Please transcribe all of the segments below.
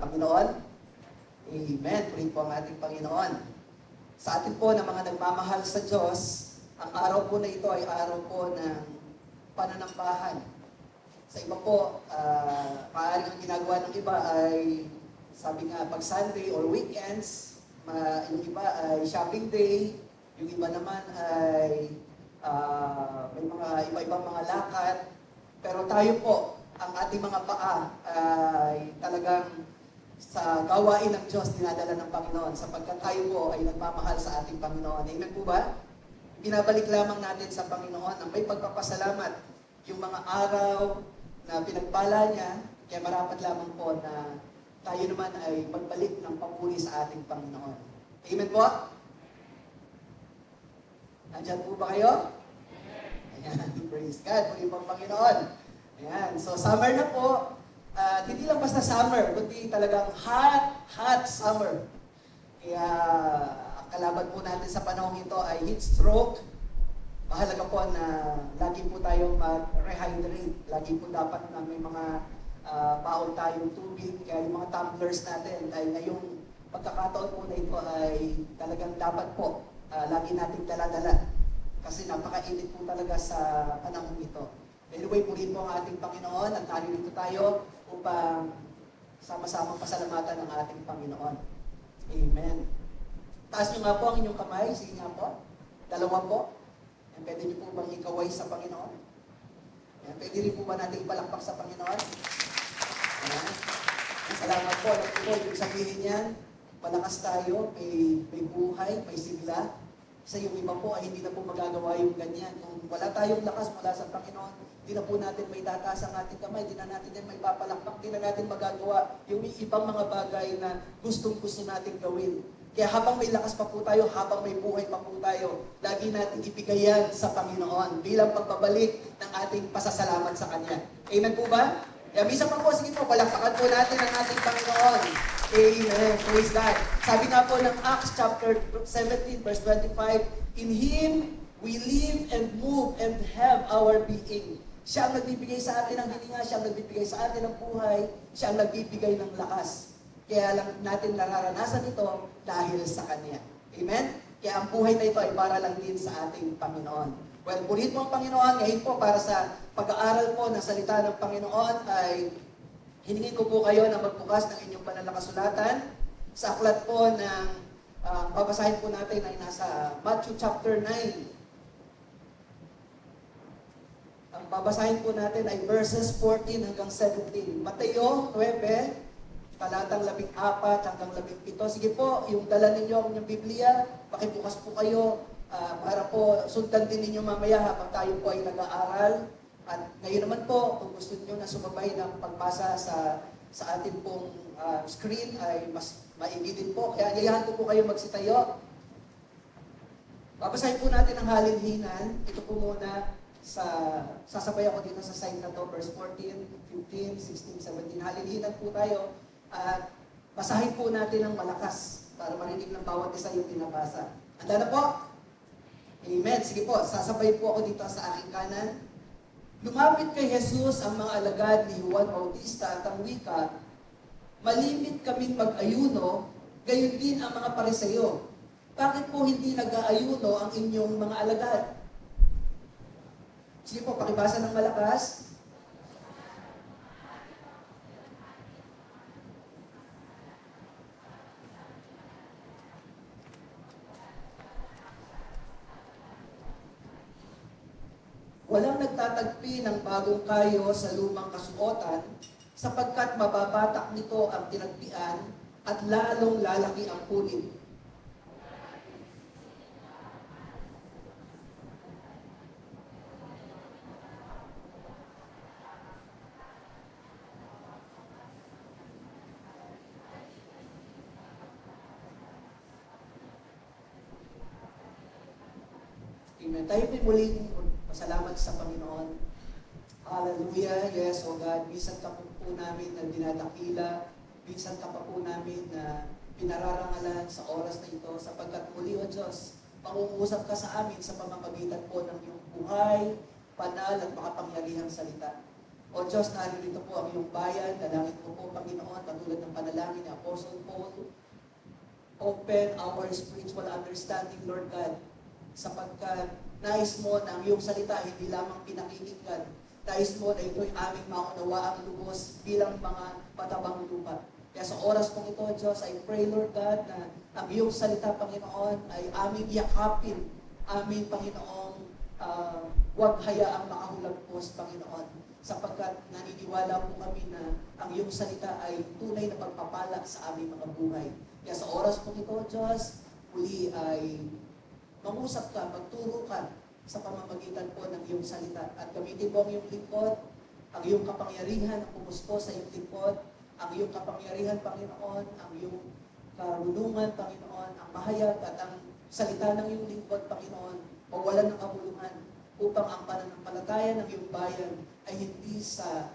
Panginoon. Amen. Purihin po ang ating Panginoon. Sa atin po na mga nagmamahal sa Diyos, ang araw po na ito ay araw po ng pananambahan. Sa iba po, uh, maaaring ang ginagawa ng iba ay, sabi nga, pag Sunday or weekends, ma, yung iba ay shopping day, yung iba naman ay uh, may mga iba-ibang mga lakad, pero tayo po, ang ating mga paa ay talagang sa gawain ng Diyos dinadala ng Panginoon sapagkat tayo po ay nagmamahal sa ating Panginoon. Amen po ba? Binabalik lamang natin sa Panginoon ang may pagpapasalamat yung mga araw na pinagpala niya, kaya marapat lamang po na tayo naman ay magbalik ng papuri sa ating Panginoon. Amen po? Nandiyan po ba kayo? Ayan, praise God, muli pang Panginoon. Ayan, so summer na po. At hindi lang basta summer, kundi talagang hot, hot summer. Kaya ang kalaban po natin sa panahon ito ay heat stroke. Mahalaga po na lagi po tayong mag-rehydrate. Lagi po dapat na may mga uh, baon tayong tubig. Kaya yung mga tumblers natin ay ngayong pagkakataon po na ito ay talagang dapat po uh, lagi nating dala-dala kasi napakainit po talaga sa panahon ito. Anyway, purihin po ang ating Panginoon at narito tayo upang sama-sama pasalamatan ng ating Panginoon. Amen. Taas niyo nga po ang inyong kamay. Sige nga po. Dalawa po. Yan, pwede niyo po bang ikaway sa Panginoon? Yan, pwede rin po ba natin ipalakpak sa Panginoon? Yan. Salamat po. Alam po, ibig sabihin yan, malakas tayo, may, may buhay, may sigla, sa yung iba po ay hindi na po magagawa yung ganyan. Kung wala tayong lakas mula sa Panginoon, hindi na po natin may tataas ang ating kamay, hindi na natin yan may papalakpak, hindi na natin magagawa yung ibang mga bagay na gustong gusto natin gawin. Kaya habang may lakas pa po tayo, habang may buhay pa po tayo, lagi natin ibigay sa Panginoon bilang pagbabalik ng ating pasasalamat sa Kanya. Amen po ba? Kaya misa pa po, sige po, palakpakan po natin ang ating Panginoon. Amen. Praise God. Sabi nga po ng Acts chapter 17 verse 25, In Him we live and move and have our being. Siya ang nagbibigay sa atin ng hininga, siya ang nagbibigay sa atin ng buhay, siya ang nagbibigay ng lakas. Kaya lang natin nararanasan ito dahil sa Kanya. Amen? Kaya ang buhay na ito ay para lang din sa ating Panginoon. Well, purihin mo ang Panginoon. Ngayon po, para sa pag-aaral po ng salita ng Panginoon ay Hiningin ko po kayo na magbukas ng inyong banal na kasulatan sa aklat po ng uh, babasahin po natin ay nasa Matthew chapter 9. Babasahin po natin ay verses 14 hanggang 17. Mateo 9, talatang 14 hanggang 17. Sige po, yung dala ninyo ang inyong Biblia, pakibukas po kayo uh, para po sundan din ninyo mamaya habang tayo po ay nag-aaral. At ngayon naman po, kung gusto niyo na sumabay ng pagbasa sa sa atin pong uh, screen ay mas maigi din po. Kaya yayahan ko po kayo magsitayo. Babasahin po natin ang halinhinan. Ito po muna sa sasabay ako dito sa side na to, verse 14, 15, 16, 17. Halinhinan po tayo at basahin po natin ng malakas para marinig ng bawat isa yung binabasa. Handa na po? Amen. Sige po, sasabay po ako dito sa aking kanan. Lumapit kay Jesus ang mga alagad ni Juan Bautista at ang wika, Malimit kaming mag-ayuno, gayon din ang mga pariseyo. Bakit po hindi nag-aayuno ang inyong mga alagad? Sige po, pakibasa ng malakas. Walang nagtatagpi ng bagong kayo sa lumang kasuotan sapagkat mababatak nito ang tinagpian at lalong lalaki ang punit. Amen. Tayo po muling Pasalamat sa Panginoon. Hallelujah. Yes, O God, minsan ka po, po namin na dinadakila, minsan ka pa po namin na pinararangalan sa oras na ito sapagkat muli, O Diyos, pangungusap ka sa amin sa pamamagitan po ng iyong buhay, panal at makapangyarihang salita. O Diyos, naririto po ang iyong bayan, dalangin po po, Panginoon, katulad ng panalangin ni Apostle Paul. Open our spiritual understanding, Lord God, sapagkat nais mo na ang iyong salita hindi lamang pinakikinggan, nais mo na ito'y aming maunawa ang lubos bilang mga matabang lupa. Kaya sa oras pong ito, Diyos, I pray, Lord God, na ang iyong salita, Panginoon, ay aming yakapin, aming, Panginoong, uh, huwag hayaang makahulagpos, Panginoon, sapagkat naniniwala po kami na ang iyong salita ay tunay na pagpapala sa aming mga buhay. Kaya sa oras po ito, Diyos, muli ay mangusap ka, magturo ka sa pamamagitan po ng iyong salita. At gamitin po ang iyong lingkod, ang iyong kapangyarihan na pumusko sa iyong lingkod, ang iyong kapangyarihan, Panginoon, ang iyong karunungan, Panginoon, ang mahayag at ang salita ng iyong lingkod, Panginoon, pawalan ng kabulungan upang ang pananampalataya ng iyong bayan ay hindi sa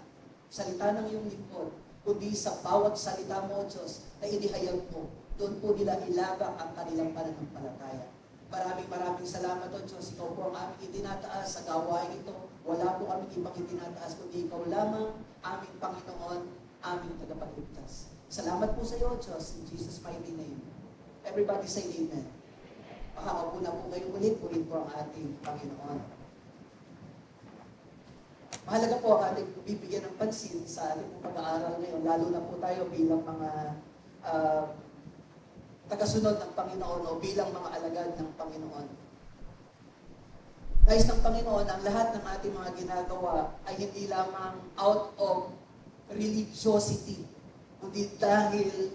salita ng iyong lingkod, kundi sa bawat salita mo, Diyos, na inihayag mo. Doon po nila ilaga ang kanilang pananampalataya. Maraming maraming salamat, O Diyos. Ikaw po ang aming itinataas sa gawain ito. Wala po kami ibang itinataas, kundi ikaw lamang, aming Panginoon, aming tagapagligtas. Salamat po sa iyo, Diyos, in Jesus' mighty name. Everybody say Amen. Makakaupo na po kayo ulit, ulit po ang ating Panginoon. Mahalaga po ang ating bibigyan ng pansin sa ating pag-aaral ngayon, lalo na po tayo bilang mga uh, tagasunod ng Panginoon o bilang mga alagad ng Panginoon. Nais ng Panginoon, ang lahat ng ating mga ginagawa ay hindi lamang out of religiosity, kundi dahil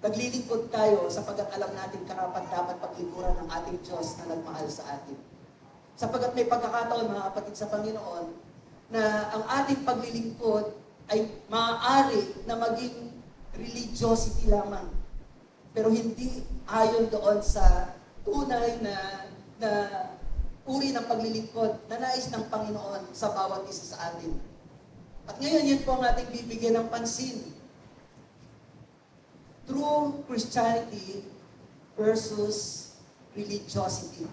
naglilingkod tayo sapagkat alam natin karapat dapat paglingkuran ng ating Diyos na nagmahal sa atin. Sapagkat may pagkakataon, mga kapatid sa Panginoon, na ang ating paglilingkod ay maaari na maging religiosity lamang. Pero hindi ayon doon sa tunay na, na uri ng paglilingkod na nais ng Panginoon sa bawat isa sa atin. At ngayon, yun po ang ating bibigyan ng pansin. True Christianity versus religiosity.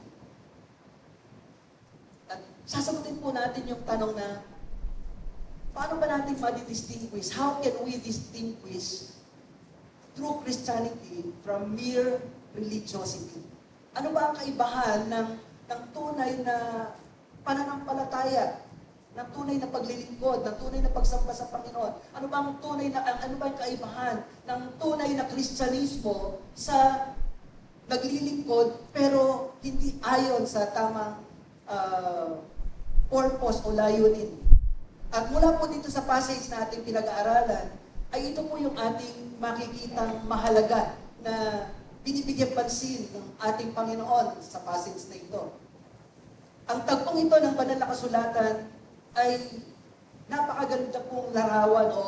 At sasagutin po natin yung tanong na paano ba natin ma-distinguish? How can we distinguish true Christianity from mere religiosity? Ano ba ang kaibahan ng, ng tunay na pananampalataya, ng tunay na paglilingkod, ng tunay na pagsamba sa Panginoon? Ano ba ang tunay na ano ba ang kaibahan ng tunay na Kristyanismo sa naglilingkod pero hindi ayon sa tamang uh, purpose o layunin at mula po dito sa passage na ating pinag-aaralan, ay ito po yung ating makikitang mahalaga na binibigyan pansin ng ating Panginoon sa passage na ito. Ang tagpong ito ng banal na kasulatan ay napakaganda pong larawan o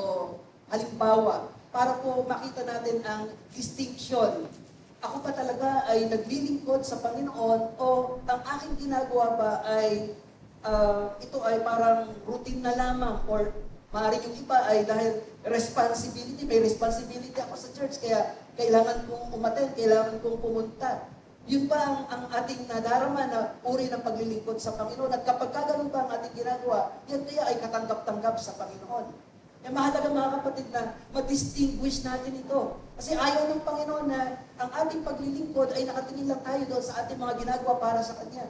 halimbawa para po makita natin ang distinction. Ako pa talaga ay naglilingkod sa Panginoon o ang aking ginagawa ba ay uh, ito ay parang routine na lamang or maaaring yung iba ay dahil responsibility, may responsibility ako sa church, kaya kailangan kong umaten, kailangan kong pumunta. Yun ba ang, ang ating nadarama na uri ng paglilingkod sa Panginoon? At kapag kaganoon ba ang ating ginagawa, yan kaya ay katanggap-tanggap sa Panginoon. Eh, mahalaga mga kapatid na ma-distinguish natin ito. Kasi ayaw ng Panginoon na ang ating paglilingkod ay nakatingin lang tayo doon sa ating mga ginagawa para sa Kanya.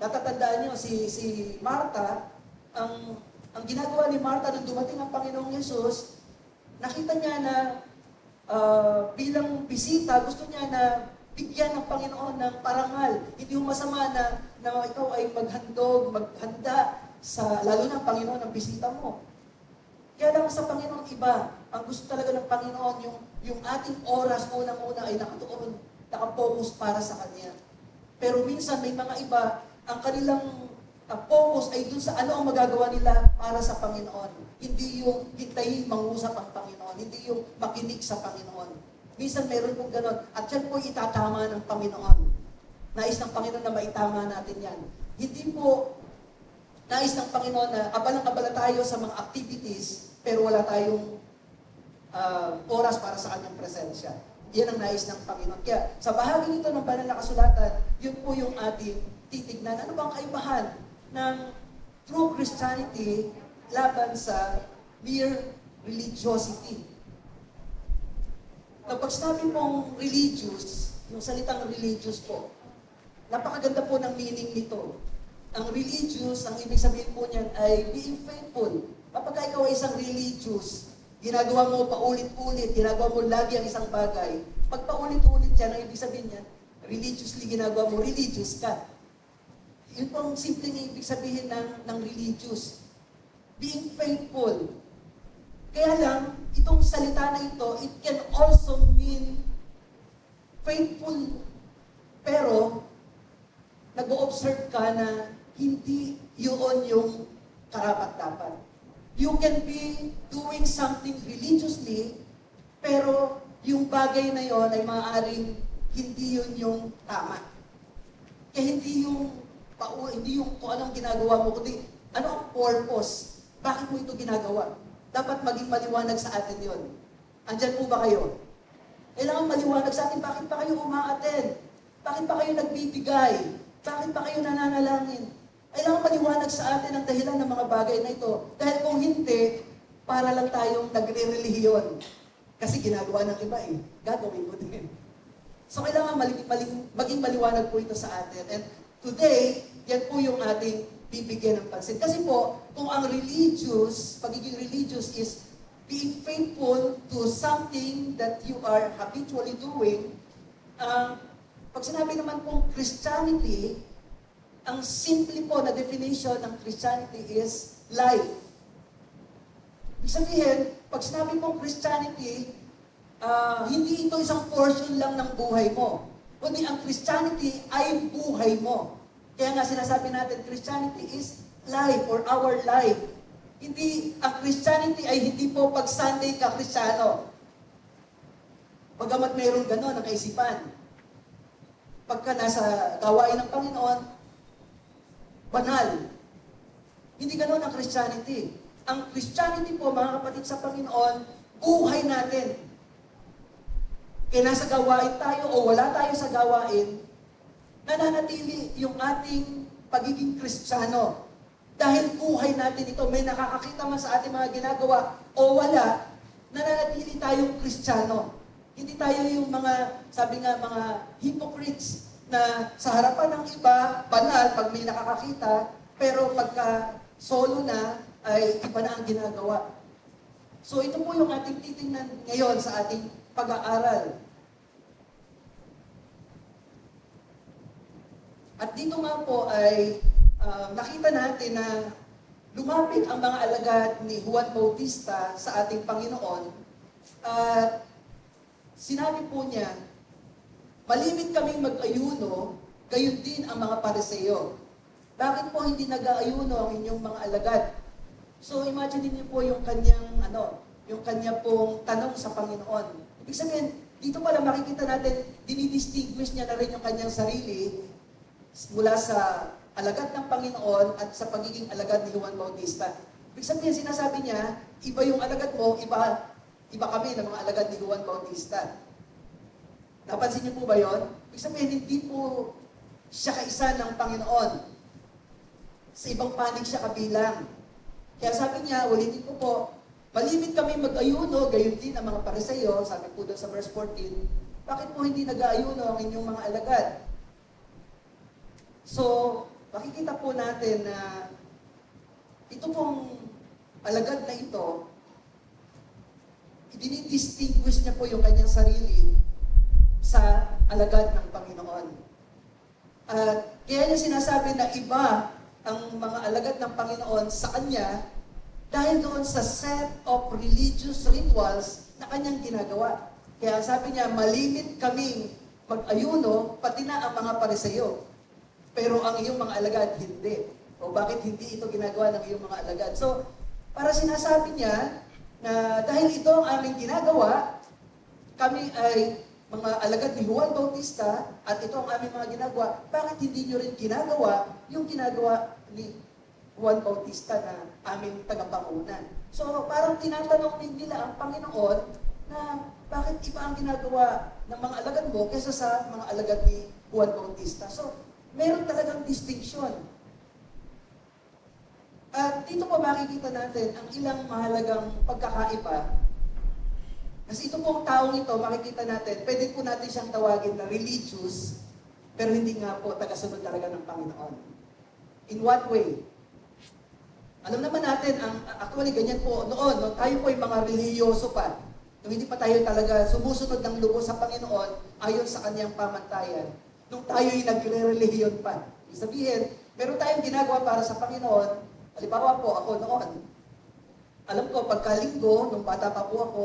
Natatandaan niyo si si Martha, ang ang ginagawa ni Martha nung dumating ang Panginoong Yesus, nakita niya na uh, bilang bisita, gusto niya na bigyan ng Panginoon ng parangal. Hindi mo masama na, na ikaw ay maghandog, maghanda sa, lalo ng Panginoon ang bisita mo. Kaya lang sa Panginoon iba, ang gusto talaga ng Panginoon, yung, yung ating oras unang-una ay nakatuon, nakapokus para sa Kanya. Pero minsan may mga iba, ang kanilang uh, focus ay dun sa ano ang magagawa nila para sa Panginoon. Hindi yung hintayin mangusap ang Panginoon. Hindi yung makinig sa Panginoon. Minsan meron pong ganon. At yan po itatama ng Panginoon. Nais ng Panginoon na maitama natin yan. Hindi po nais ng Panginoon na abalang-abala tayo sa mga activities pero wala tayong uh, oras para sa kanyang presensya. Yan ang nais ng Panginoon. Kaya sa bahagi nito ng banal na kasulatan, yun po yung ating titignan. Ano bang kaibahan ng true Christianity laban sa mere religiosity. Kapag sinabi pong religious, yung salitang religious po, napakaganda po ng meaning nito. Ang religious, ang ibig sabihin po niyan ay being faithful. Kapag ikaw ay isang religious, ginagawa mo paulit-ulit, ginagawa mo lagi ang isang bagay, pag paulit-ulit yan, ang ibig sabihin niyan, religiously ginagawa mo, religious ka. Yun po ang simpleng ibig sabihin ng, ng religious. Being faithful. Kaya lang, itong salita na ito, it can also mean faithful. Pero, nag-observe ka na hindi yun yung karapat-dapat. You can be doing something religiously, pero yung bagay na yon ay maaaring hindi yun yung tama. Kaya hindi yung pau, hindi yung kung anong ginagawa mo, kundi ano ang purpose? Bakit mo ito ginagawa? Dapat maging maliwanag sa atin yon. Andyan po ba kayo? Kailangan maliwanag sa atin, bakit pa kayo umaaten? Bakit pa kayo nagbibigay? Bakit pa kayo nananalangin? Kailangan maliwanag sa atin ang dahilan ng mga bagay na ito. Dahil kung hindi, para lang tayong nagre-relihiyon. Kasi ginagawa ng iba eh. Gagawin ko din. So kailangan mali- mali- maging maliwanag po ito sa atin. And today, yan po yung ating bibigyan ng pansin. Kasi po, kung ang religious, pagiging religious is being faithful to something that you are habitually doing, ang pag sinabi naman pong Christianity, ang simple po na definition ng Christianity is life. Ibig sabihin, pag sinabi mong Christianity, ah, hindi ito isang portion lang ng buhay mo. Kundi ang Christianity ay buhay mo. Kaya nga sinasabi natin, Christianity is life or our life. Hindi, ang Christianity ay hindi po pag Sunday ka Kristiyano. Pagamat mayroong gano'n ang kaisipan. Pagka nasa gawain ng Panginoon, banal. Hindi gano'n ang Christianity. Ang Christianity po, mga kapatid sa Panginoon, buhay natin. Kaya nasa gawain tayo o wala tayo sa gawain, nananatili yung ating pagiging Kristiyano. Dahil buhay natin ito, may nakakakita man sa ating mga ginagawa o wala, nananatili tayong Kristiyano. Hindi tayo yung mga, sabi nga, mga hypocrites na sa harapan ng iba, banal pag may nakakakita, pero pagka solo na, ay iba na ang ginagawa. So ito po yung ating titingnan ngayon sa ating pag-aaral. At dito nga po ay uh, nakita natin na lumapit ang mga alagad ni Juan Bautista sa ating Panginoon at sinabi po niya, malimit kaming mag-ayuno, gayon din ang mga pariseyo. Bakit po hindi nag-aayuno ang inyong mga alagad? So imagine niyo po yung kanyang ano, yung kanya pong tanong sa Panginoon. Ibig sabihin, dito pala makikita natin, dinidistinguish niya na rin yung kanyang sarili mula sa alagad ng Panginoon at sa pagiging alagad ni Juan Bautista. Ibig sabihin, sinasabi niya, iba yung alagad mo, iba, iba kami ng mga alagad ni Juan Bautista. Napansin niyo po ba yon? Ibig sabihin, hindi po siya kaisa ng Panginoon. Sa ibang panig siya kabilang. Kaya sabi niya, ulitin ko po, malimit kami mag-ayuno, gayon din ang mga pariseyo, sabi po doon sa verse 14, bakit po hindi nag-aayuno ang inyong mga alagad? So, makikita po natin na ito pong alagad na ito, dinidistinguish niya po yung kanyang sarili sa alagad ng Panginoon. At kaya niya sinasabi na iba ang mga alagad ng Panginoon sa kanya dahil doon sa set of religious rituals na kanyang ginagawa. Kaya sabi niya, malimit kaming mag-ayuno, pati na ang mga pariseyo. Pero ang iyong mga alagad, hindi. O bakit hindi ito ginagawa ng iyong mga alagad? So, para sinasabi niya na dahil ito ang aming ginagawa, kami ay mga alagad ni Juan Bautista at ito ang aming mga ginagawa, bakit hindi nyo rin ginagawa yung ginagawa ni Juan Bautista na aming tagapangunan? So, parang tinatanong din nila ang Panginoon na bakit iba ang ginagawa ng mga alagad mo kaysa sa mga alagad ni Juan Bautista. So, meron talagang distinction. At dito po makikita natin ang ilang mahalagang pagkakaiba. Kasi ito pong taong ito, makikita natin, pwede po natin siyang tawagin na religious, pero hindi nga po tagasunod talaga ng Panginoon. In what way? Alam naman natin, ang, actually ganyan po noon, no, tayo po yung mga religyoso pa. Nung hindi pa tayo talaga sumusunod ng lubos sa Panginoon ayon sa kanyang pamantayan. Nung tayo yung nagre-relihiyon pa. Ibig sabihin, meron tayong ginagawa para sa Panginoon, Halimbawa po, ako noon, alam ko, pagkalinggo, nung bata pa po ako,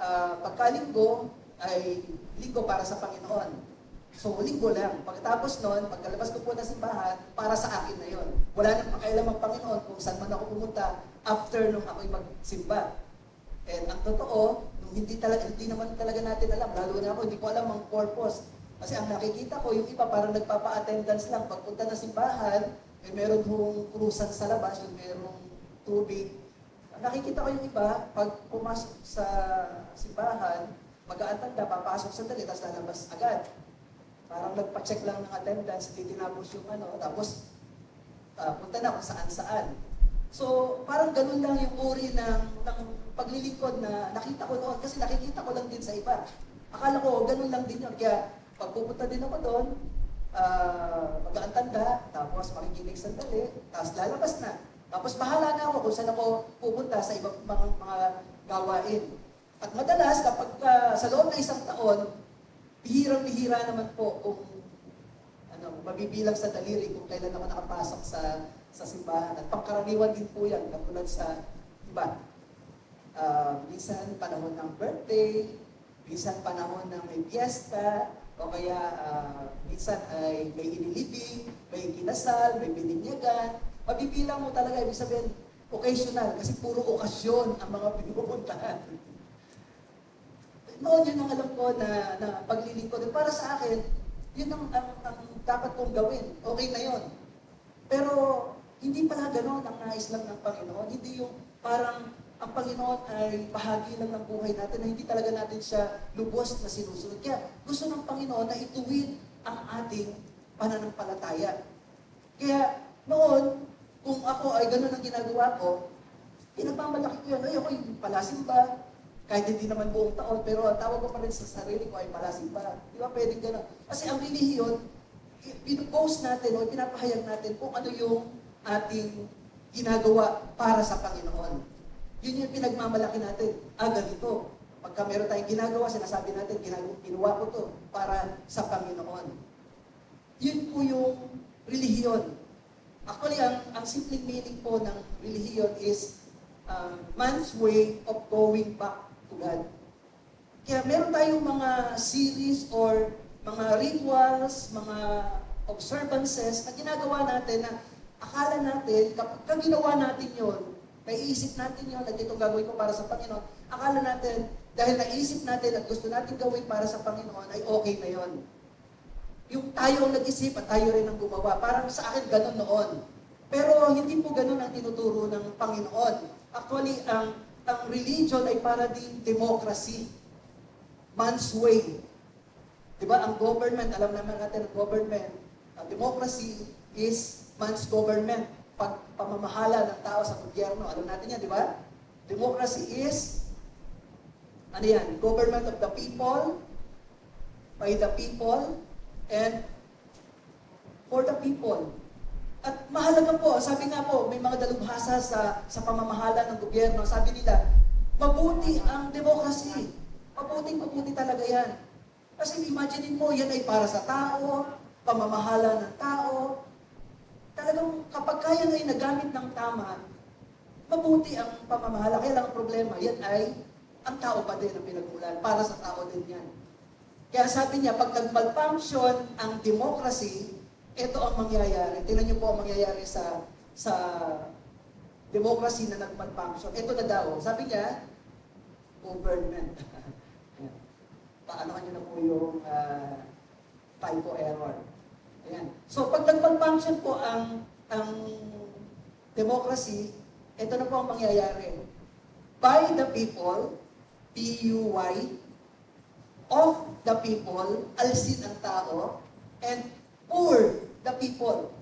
uh, pagkalinggo ay linggo para sa Panginoon. So, linggo lang. Pagkatapos noon, pagkalabas ko po ng simbahan, para sa akin na yon. Wala nang pakialam ang Panginoon kung saan man ako pumunta after nung ako'y magsimba. And ang totoo, nung hindi, talaga, hindi naman talaga natin alam, lalo na ako, hindi ko alam ang purpose. Kasi ang nakikita ko, yung iba parang nagpapa-attendance lang. Pagpunta ng simbahan, eh, meron hong krusan sa labas, yung merong tubig. Nakikita ko yung iba, pag pumasok sa simbahan, mag-aantanda, papasok sandali, tapos lalabas agad. Parang nagpa-check lang ng attendance, hindi tinapos yung ano, tapos uh, punta na kung saan-saan. So, parang ganun lang yung uri ng, ng paglilingkod na nakita ko noon, kasi nakikita ko lang din sa iba. Akala ko, ganun lang din yun. Kaya, pag pupunta din ako doon, uh, mag-aantanda, tapos makikinig sandali, tapos lalabas na. Tapos bahala na ako kung saan ako pupunta sa ibang mga, mga gawain. At madalas, kapag uh, sa loob ng isang taon, bihirang-bihira naman po kung ano, mabibilang sa daliri kung kailan ako nakapasok sa sa simbahan. At pangkaraniwan din po yan, katulad sa iba. Uh, minsan panahon ng birthday, minsan panahon ng may fiesta, o kaya uh, minsan ay may inilibing, may kinasal, may bininyagan. Mabibilang mo talaga, ibig sabihin, occasional, kasi puro okasyon ang mga pinupuntahan. Noon yun ang alam ko na, na paglilingkod. Para sa akin, yun ang, ang, ang dapat kong gawin. Okay na yon. Pero hindi pala gano'n ang nais lang ng Panginoon. Hindi yung parang ang Panginoon ay bahagi lang ng buhay natin na hindi talaga natin siya lubos na sinusunod. Kaya gusto ng Panginoon na ituwid ang ating pananampalataya. Kaya noon, kung ako ay gano'n ang ginagawa ko, pinagmamalaki ko yan. Ay, ako yung palasimba. Kahit hindi naman buong taon, pero ang tawag ko pa rin sa sarili ko ay palasimba. Di ba pwedeng gano'n? Kasi ang relihiyon, pinupost natin o pinapahayag natin kung ano yung ating ginagawa para sa Panginoon. Yun yung pinagmamalaki natin. Ah, ganito. Pagka meron tayong ginagawa, sinasabi natin, ginawa ko to para sa Panginoon. Yun po yung relihiyon. Actually, ang, ang simple meaning po ng relihiyon is uh, man's way of going back to God. Kaya meron tayong mga series or mga rituals, mga observances na ginagawa natin na akala natin, kapag ginawa natin yon Naiisip natin yun, at ito gagawin ko para sa Panginoon. Akala natin, dahil naisip natin at gusto natin gawin para sa Panginoon, ay okay na yon. Yung tayo ang nag-isip at tayo rin ang gumawa. Parang sa akin, ganun noon. Pero hindi po ganun ang tinuturo ng Panginoon. Actually, ang, ang religion ay para din democracy. Man's way. Di ba? Ang government, alam naman natin, ang government, ang democracy is man's government pag, pamamahala ng tao sa gobyerno. Alam natin yan, di ba? Democracy is, ano yan, government of the people, by the people, and for the people. At mahalaga po, sabi nga po, may mga dalubhasa sa, sa pamamahala ng gobyerno. Sabi nila, mabuti ang democracy. Mabuting mabuti talaga yan. Kasi imagine mo, yan ay para sa tao, pamamahala ng tao, talagang kapag kaya ay nagamit ng tama, mabuti ang pamamahala. Kaya lang ang problema, yan ay ang tao pa din ang pinagmulan. Para sa tao din yan. Kaya sabi niya, pag nag-malfunction ang democracy, ito ang mangyayari. Tingnan niyo po ang mangyayari sa sa democracy na nag-malfunction. Ito na daw. Sabi niya, government. Paano niyo na po yung uh, typo error? Ayan. So pag nag-function po ang, ang democracy, ito na po ang mangyayari. By the people, P-U-Y, of the people, alsin ang tao, and for the people.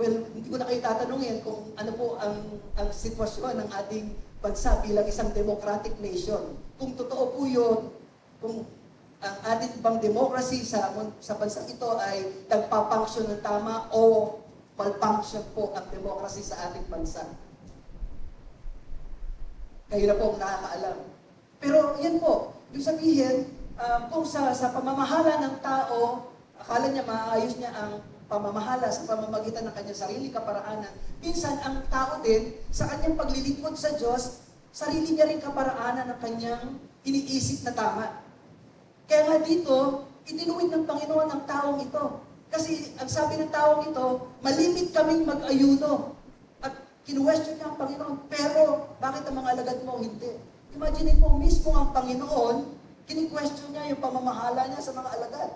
well, hindi ko na kayo tatanungin kung ano po ang, ang sitwasyon ng ating bansa bilang isang democratic nation. Kung totoo po yun, kung ang ating bang democracy sa, sa bansang ito ay nagpapunction ng tama o malfunction po ang democracy sa ating bansa. Kayo na po ang nakakaalam. Pero yan po, ibig sabihin, um, kung sa, sa pamamahala ng tao, akala niya maayos niya ang pamamahala sa pamamagitan ng kanyang sarili kaparaanan. Minsan, ang tao din, sa kanyang paglilingkod sa Diyos, sarili niya rin kaparaanan ng kanyang iniisip na tama. Kaya nga dito, itinuwid ng Panginoon ang taong ito. Kasi ang sabi ng taong ito, malimit kaming mag-ayuno. At kinuwestiyon niya ang Panginoon, pero bakit ang mga alagad mo hindi? Imagine mo mismo ang Panginoon, kini-question niya yung pamamahala niya sa mga alagad.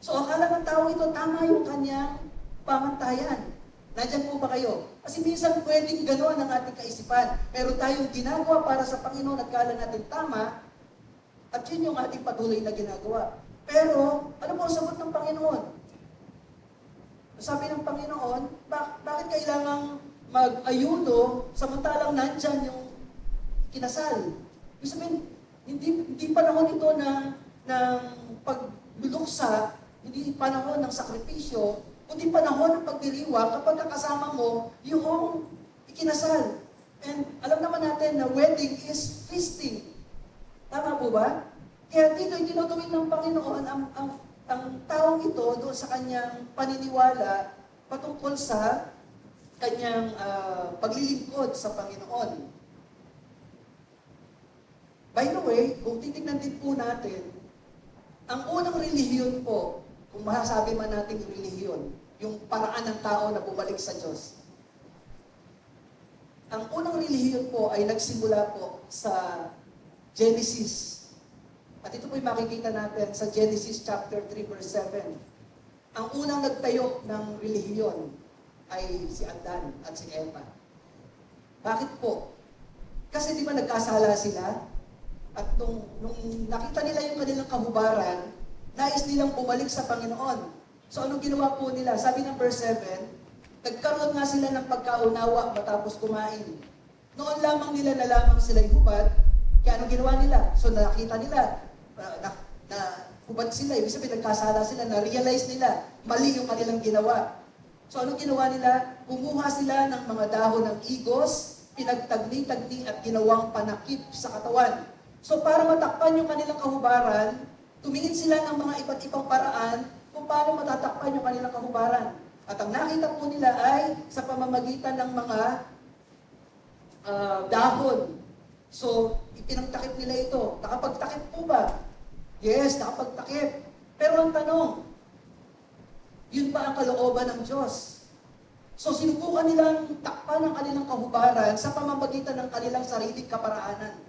So akala ng tao ito, tama yung kanyang pamantayan. Nandyan po ba kayo? Kasi minsan pwedeng gano'n ang ating kaisipan. Meron tayong ginagawa para sa Panginoon at kala natin tama, at yun yung ating patuloy na ginagawa. Pero, ano po ang sagot ng Panginoon? Sabi ng Panginoon, bak- bakit kailangang mag-ayuno samantalang nandyan yung kinasal? Ibig sabihin, hindi, hindi panahon ito na, ng pagluluksa hindi panahon ng sakripisyo, kundi panahon ng pagdiriwang kapag kasama mo yung ikinasal. And alam naman natin na wedding is feasting. Tama po ba? Kaya dito itinutuwid ng Panginoon ang, ang, ang taong ito doon sa kanyang paniniwala patungkol sa kanyang uh, paglilingkod sa Panginoon. By the way, kung titignan din po natin, ang unang relihiyon po kung masasabi man natin relihiyon, yung paraan ng tao na bumalik sa Diyos. Ang unang relihiyon po ay nagsimula po sa Genesis. At ito po yung makikita natin sa Genesis chapter 3 verse 7. Ang unang nagtayo ng relihiyon ay si Adan at si Eva. Bakit po? Kasi di ba nagkasala sila? At nung, nung nakita nila yung kanilang kahubaran, Nais nilang bumalik sa Panginoon. So anong ginawa po nila? Sabi ng verse 7, nagkaroon nga sila ng pagkaunawa matapos kumain. Noon lamang nila na lamang sila hubad, kaya anong ginawa nila? So nakita nila, uh, na, na hubad sila, ibig sabihin nagkasala sila, na-realize nila, mali yung kanilang ginawa. So anong ginawa nila? Kumuha sila ng mga dahon ng igos, pinagtagni-tagni at ginawang panakip sa katawan. So para matakpan yung kanilang kahubaran, Tumingin sila ng mga iba't ibang paraan kung paano matatakpan yung kanilang kahubaran. At ang nakita po nila ay sa pamamagitan ng mga uh, dahon. So, ipinagtakip nila ito. Nakapagtakip po ba? Yes, nakapagtakip. Pero ang tanong, yun ba ang kalooban ng Diyos? So, sinubukan nilang takpan ang kanilang kahubaran sa pamamagitan ng kanilang sariling kaparaanan.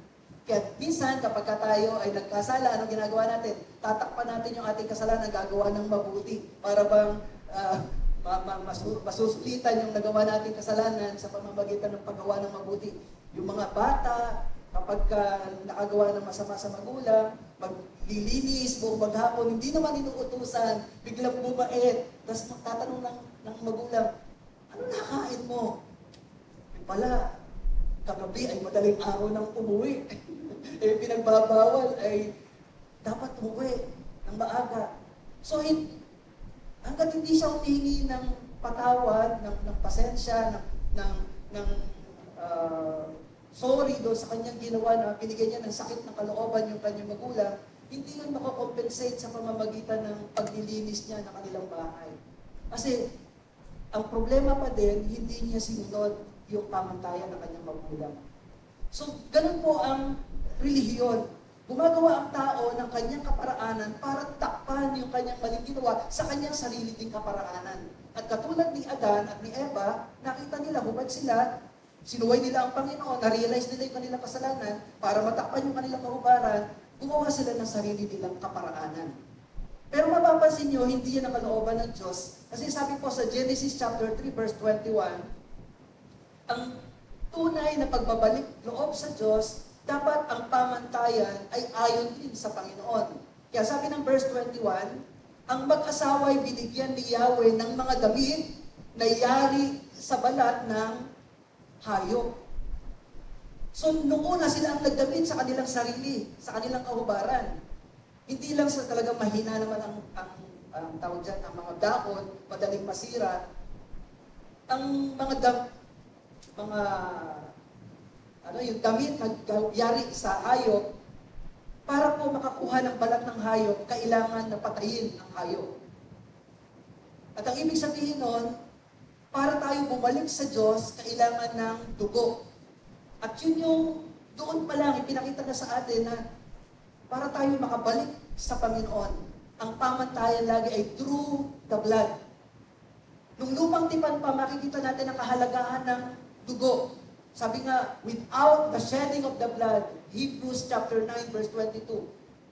Kaya minsan, kapag tayo ay nagkasala, anong ginagawa natin? Tatakpan natin yung ating kasalanan, gagawa ng mabuti para bang uh, ma- ma- masu- masusulitan yung nagawa nating kasalanan sa pamamagitan ng paggawa ng mabuti. Yung mga bata, kapag ka nakagawa ng masama sa magulang, maglilinis, buong maghapon, hindi naman inuutusan, biglang bumait, tapos magtatanong ng, ng magulang, ano nakain mo? Pala, kagabi ay madaling araw ng umuwi. eh, pinagbabawal ay dapat umuwi ng maaga. So, it, hanggat hindi siya humingi ng patawad, ng, ng pasensya, ng, ng, ng uh, sorry doon sa kanyang ginawa na binigyan niya ng sakit ng kalooban yung kanyang magulang, hindi yun makakompensate sa pamamagitan ng paglilinis niya ng kanilang bahay. Kasi, ang problema pa din, hindi niya sinunod yung pamantayan ng kanyang magulang. So, ganun po ang relihiyon. Gumagawa ang tao ng kanyang kaparaanan para takpan yung kanyang maling sa kanyang sarili ding kaparaanan. At katulad ni Adan at ni Eva, nakita nila, hubad sila, sinuway nila ang Panginoon, na-realize nila yung kanilang kasalanan, para matakpan yung kanilang kahubaran, gumawa sila ng sarili nilang kaparaanan. Pero mapapansin nyo, hindi yan ang kalooban ng Diyos. Kasi sabi po sa Genesis chapter 3 verse 21, ang tunay na pagbabalik loob sa Diyos, dapat ang pamantayan ay ayon din sa Panginoon. Kaya sabi ng verse 21, ang mag-asawa ay binigyan ni Yahweh ng mga damit nayari sa balat ng hayop. So, nung una sila ang nagdamit sa kanilang sarili, sa kanilang kahubaran. Hindi lang sa talagang mahina naman ang, ang, ang tawag dyan, ang mga dakon, madaling masira. Ang mga dam, mga ano yung damit na yari sa hayop, para po makakuha ng balat ng hayop, kailangan na patayin ang hayop. At ang ibig sabihin nun, para tayo bumalik sa Diyos, kailangan ng dugo. At yun yung, doon pa lang, ipinakita na sa atin na para tayo makabalik sa Panginoon, ang pamantayan lagi ay through the blood. Nung lumang tipan pa, makikita natin ang kahalagahan ng dugo. Sabi nga, without the shedding of the blood, Hebrews chapter 9 verse 22,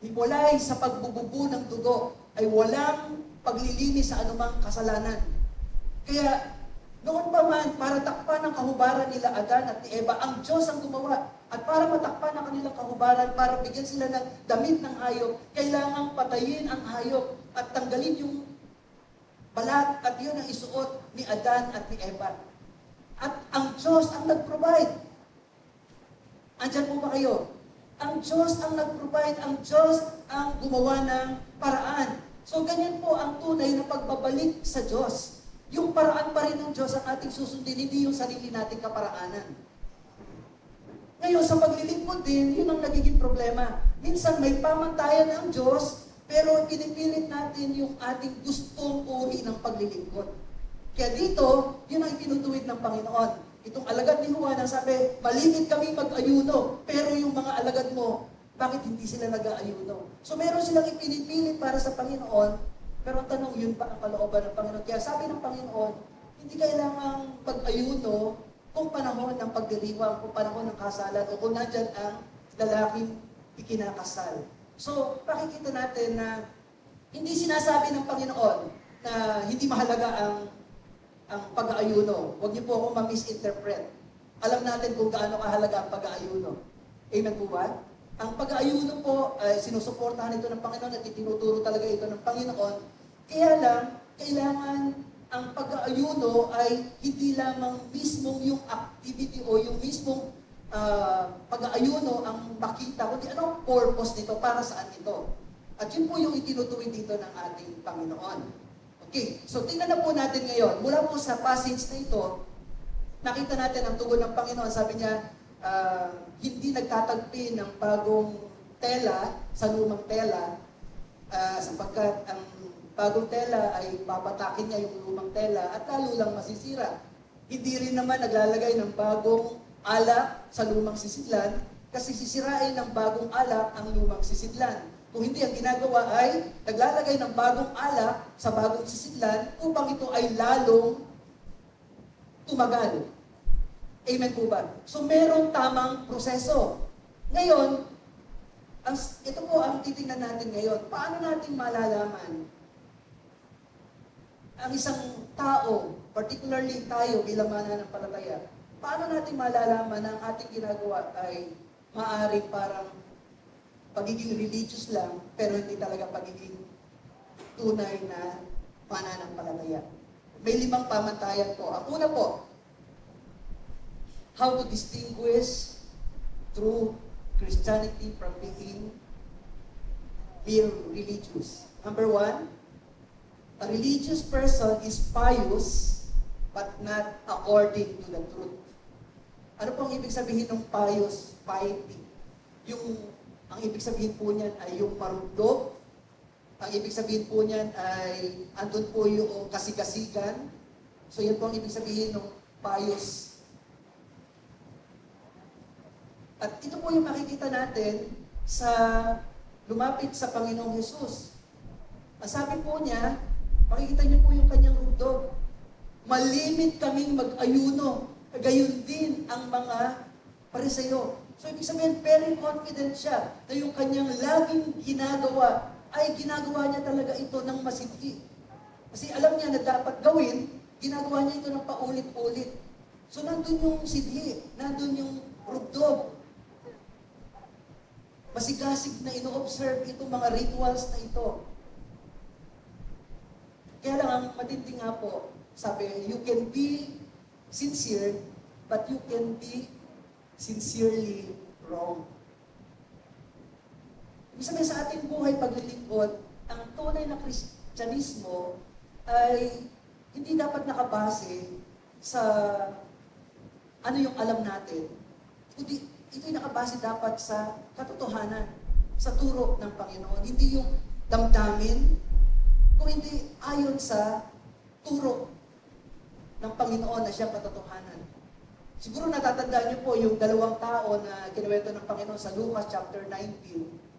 hiwalay sa pagbububo ng dugo ay walang paglilinis sa anumang kasalanan. Kaya noon pa man, para takpan ang kahubaran nila Adan at ni Eva, ang Diyos ang gumawa. At para matakpan ang kanilang kahubaran, para bigyan sila ng damit ng hayop, kailangang patayin ang hayop at tanggalin yung balat at yun ang isuot ni Adan at ni Eva. At ang Diyos ang nag-provide. Andyan po ba kayo? Ang Diyos ang nag-provide, ang Diyos ang gumawa ng paraan. So ganyan po ang tunay na pagbabalik sa Diyos. Yung paraan pa rin ng Diyos ang ating susundin, hindi yung sarili nating kaparaanan. Ngayon, sa paglilingkod din, yun ang nagiging problema. Minsan may pamantayan ang Diyos, pero pinipilit natin yung ating gustong uri ng paglilingkod. Kaya dito, yun ang itinutuwid ng Panginoon. Itong alagad ni Juan ang sabi, malimit kami mag-ayuno, pero yung mga alagad mo, bakit hindi sila nag-aayuno? So meron silang ipinipilit para sa Panginoon, pero tanong, yun pa ang kalooban ng Panginoon. Kaya sabi ng Panginoon, hindi kailangang pag-ayuno kung panahon ng pagdiriwang, kung panahon ng kasalan, o kung nandyan ang lalaking ikinakasal. So, pakikita natin na hindi sinasabi ng Panginoon na hindi mahalaga ang ang pag-aayuno. Huwag niyo po ako ma-misinterpret. Alam natin kung gaano kahalaga ang pag-aayuno. Amen po ba? Ang pag-aayuno po, ay sinusuportahan ito ng Panginoon at itinuturo talaga ito ng Panginoon. Kaya lang, kailangan ang pag-aayuno ay hindi lamang mismong yung activity o yung mismong uh, pag-aayuno ang makita, kundi ano ang purpose nito, para saan ito. At yun po yung itinutuwid dito ng ating Panginoon. Okay, so tingnan na po natin ngayon. Mula po sa passage na ito, nakita natin ang tugon ng Panginoon. Sabi niya, uh, hindi nagtatagpi ng bagong tela sa lumang tela uh, sapagkat ang bagong tela ay babatakin niya yung lumang tela at lalo lang masisira. Hindi rin naman naglalagay ng bagong alak sa lumang sisidlan kasi sisirain ng bagong alak ang lumang sisidlan. Kung hindi, ang ginagawa ay naglalagay ng bagong alak sa bagong sisidlan upang ito ay lalong tumagal. Amen po ba? So merong tamang proseso. Ngayon, ang, ito po ang titingnan natin ngayon. Paano natin malalaman ang isang tao, particularly tayo bilang mananampalataya, paano natin malalaman ang ating ginagawa ay maaaring parang pagiging religious lang, pero hindi talaga pagiging tunay na pananampalataya. May limang pamantayan po. Ang una po, how to distinguish true Christianity from being mere religious. Number one, a religious person is pious but not according to the truth. Ano pong ibig sabihin ng pious, piety? Yung, ang ibig sabihin po niyan ay yung marundok. Ang ibig sabihin po niyan ay andun po yung kasigasigan. So yan po ang ibig sabihin ng pious At ito po yung makikita natin sa lumapit sa Panginoong Hesus. Masabi po niya, makikita niyo po yung kanyang rugdog. Malimit kaming mag-ayuno. Gayon din ang mga parisayo. So, ibig sabihin, very confident siya na yung kanyang laging ginagawa ay ginagawa niya talaga ito ng masidhi. Kasi alam niya na dapat gawin, ginagawa niya ito ng paulit-ulit. So, nandun yung sidhi, nandun yung rugdog, Masigasig na ino-observe itong mga rituals na ito. Kaya lang, ang matindi nga po, sabi, you can be sincere, but you can be sincerely wrong. Ibig sabihin sa ating buhay paglilingkod, ang tunay na Kristyanismo ay hindi dapat nakabase sa ano yung alam natin. Kundi ito'y nakabase dapat sa katotohanan, sa turo ng Panginoon. Hindi yung damdamin, kung hindi ayon sa turo ng Panginoon na siyang katotohanan. Siguro natatandaan niyo po yung dalawang tao na kinuwento ng Panginoon sa Lucas chapter 19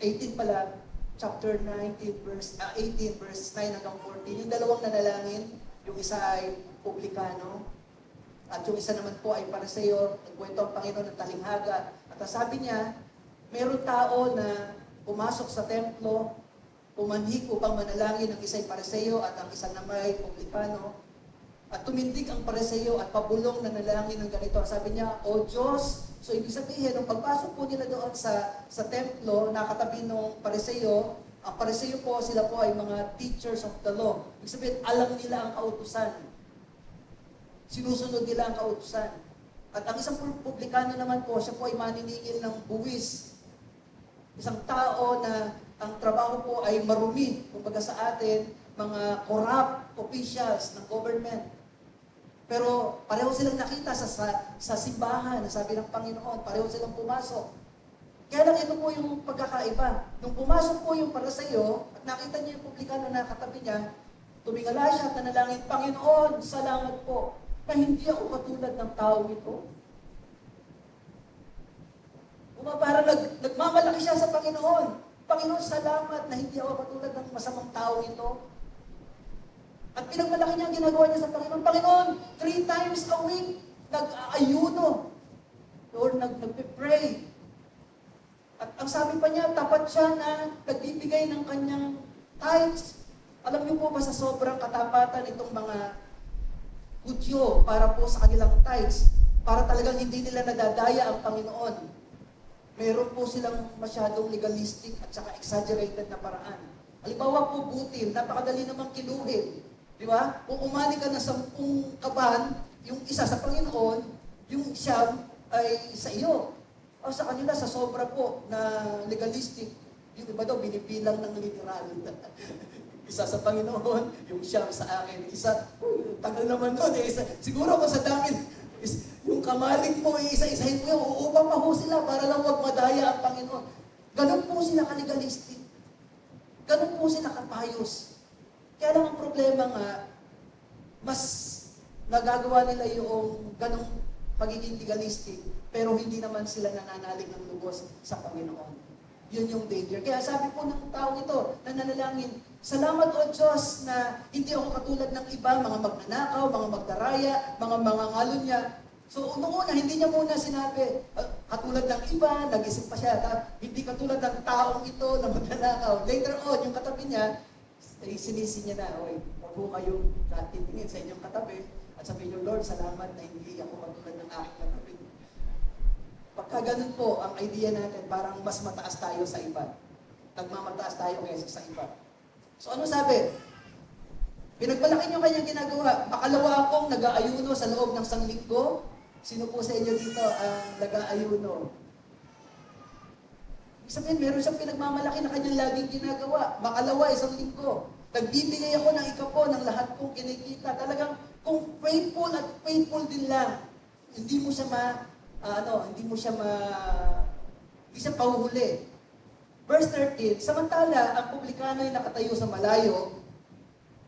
18 pala, chapter 19, verse, uh, 18, verse 9 hanggang 14. Yung dalawang nanalangin, yung isa ay publikano, at yung isa naman po ay para sa iyo, nagkwento ang Panginoon ng talinghaga. At sabi niya, meron tao na pumasok sa templo, pumanhik upang manalangin ng isa'y para at ang isa naman ay publikano. At tumindig ang para at pabulong na nalangin ng ganito. Sabi niya, O Diyos, So, ibig sabihin, nung pagpasok po nila doon sa, sa templo, nakatabi nung pariseyo, ang pariseyo po, sila po ay mga teachers of the law. Ibig sabihin, alam nila ang kautusan. Sinusunod nila ang kautusan. At ang isang publikano naman po, siya po ay maniningil ng buwis. Isang tao na ang trabaho po ay marumi, kumbaga sa atin, mga corrupt officials ng government pero pareho silang nakita sa, sa, sa simbahan, sabi ng Panginoon, pareho silang pumasok. Kaya lang ito po yung pagkakaiba. Nung pumasok po yung para sa iyo, at nakita niya yung publikano na katabi niya, tumingala siya at nanalangin, Panginoon, salamat po na hindi ako katulad ng tao ito. Uma para nag, nagmamalaki siya sa Panginoon. Panginoon, salamat na hindi ako katulad ng masamang tao ito. At pinagmalaki niya ang ginagawa niya sa Panginoon. Panginoon, three times a week, nag-aayuno. Or nag nagpe-pray. At ang sabi pa niya, tapat siya na nagbibigay ng kanyang tithes. Alam niyo po ba sa sobrang katapatan itong mga Hudyo para po sa kanilang tithes, para talagang hindi nila nadadaya ang Panginoon. Meron po silang masyadong legalistic at saka exaggerated na paraan. Halimbawa po butil, napakadali namang kiluhin. Di ba? Kung umani ka na sampung kaban, yung isa sa Panginoon, yung siyam ay sa iyo. O sa kanila, sa sobra po na legalistic, yung iba daw binibilang ng literal. isa sa Panginoon, yung siyam sa akin. Isa, uy, tagal naman doon. Eh. Isa, siguro kung sa dami, is, yung kamalig mo, eh, isa-isahin mo yun, uupang pa ho sila para lang wag madaya ang Panginoon. Ganon po sila kalegalistic. Ganon po sila kapayos. Kaya lang ang problema nga, mas nagagawa nila yung ganong pagiging legalistic, pero hindi naman sila nananalig ng lubos sa Panginoon. Yun yung danger. Kaya sabi po ng tao ito, na nanalangin, Salamat o Diyos na hindi ako katulad ng iba, mga magnanakaw, mga magdaraya, mga mga niya. So, noong hindi niya muna sinabi, uh, katulad ng iba, nag-isip pa siya, ta, hindi katulad ng taong ito na magnanakaw. Later on, yung katabi niya, ay sinisi niya na, oy, huwag po kayong titingin sa inyong katabi at sabihin niyo, Lord, salamat na hindi ako matulad ng aking katabi. Pagka ganun po, ang idea natin, parang mas mataas tayo sa iba. Nagmamataas tayo kaysa sa iba. So ano sabi? Pinagmalaki niyo kanyang ginagawa. Makalawa akong nag-aayuno sa loob ng sanglinggo. Sino po sa inyo dito ang nag-aayuno? Sabihin, meron siyang pinagmamalaki na kanyang laging ginagawa. Makalawa, isang linggo. Nagbibigay ako ng ikapo ng lahat kong kinikita. Talagang kung faithful at faithful din lang, hindi mo siya ma, uh, ano, hindi mo siya ma, hindi siya pahuhuli. Verse 13, samantala, ang publikano ay nakatayo sa malayo,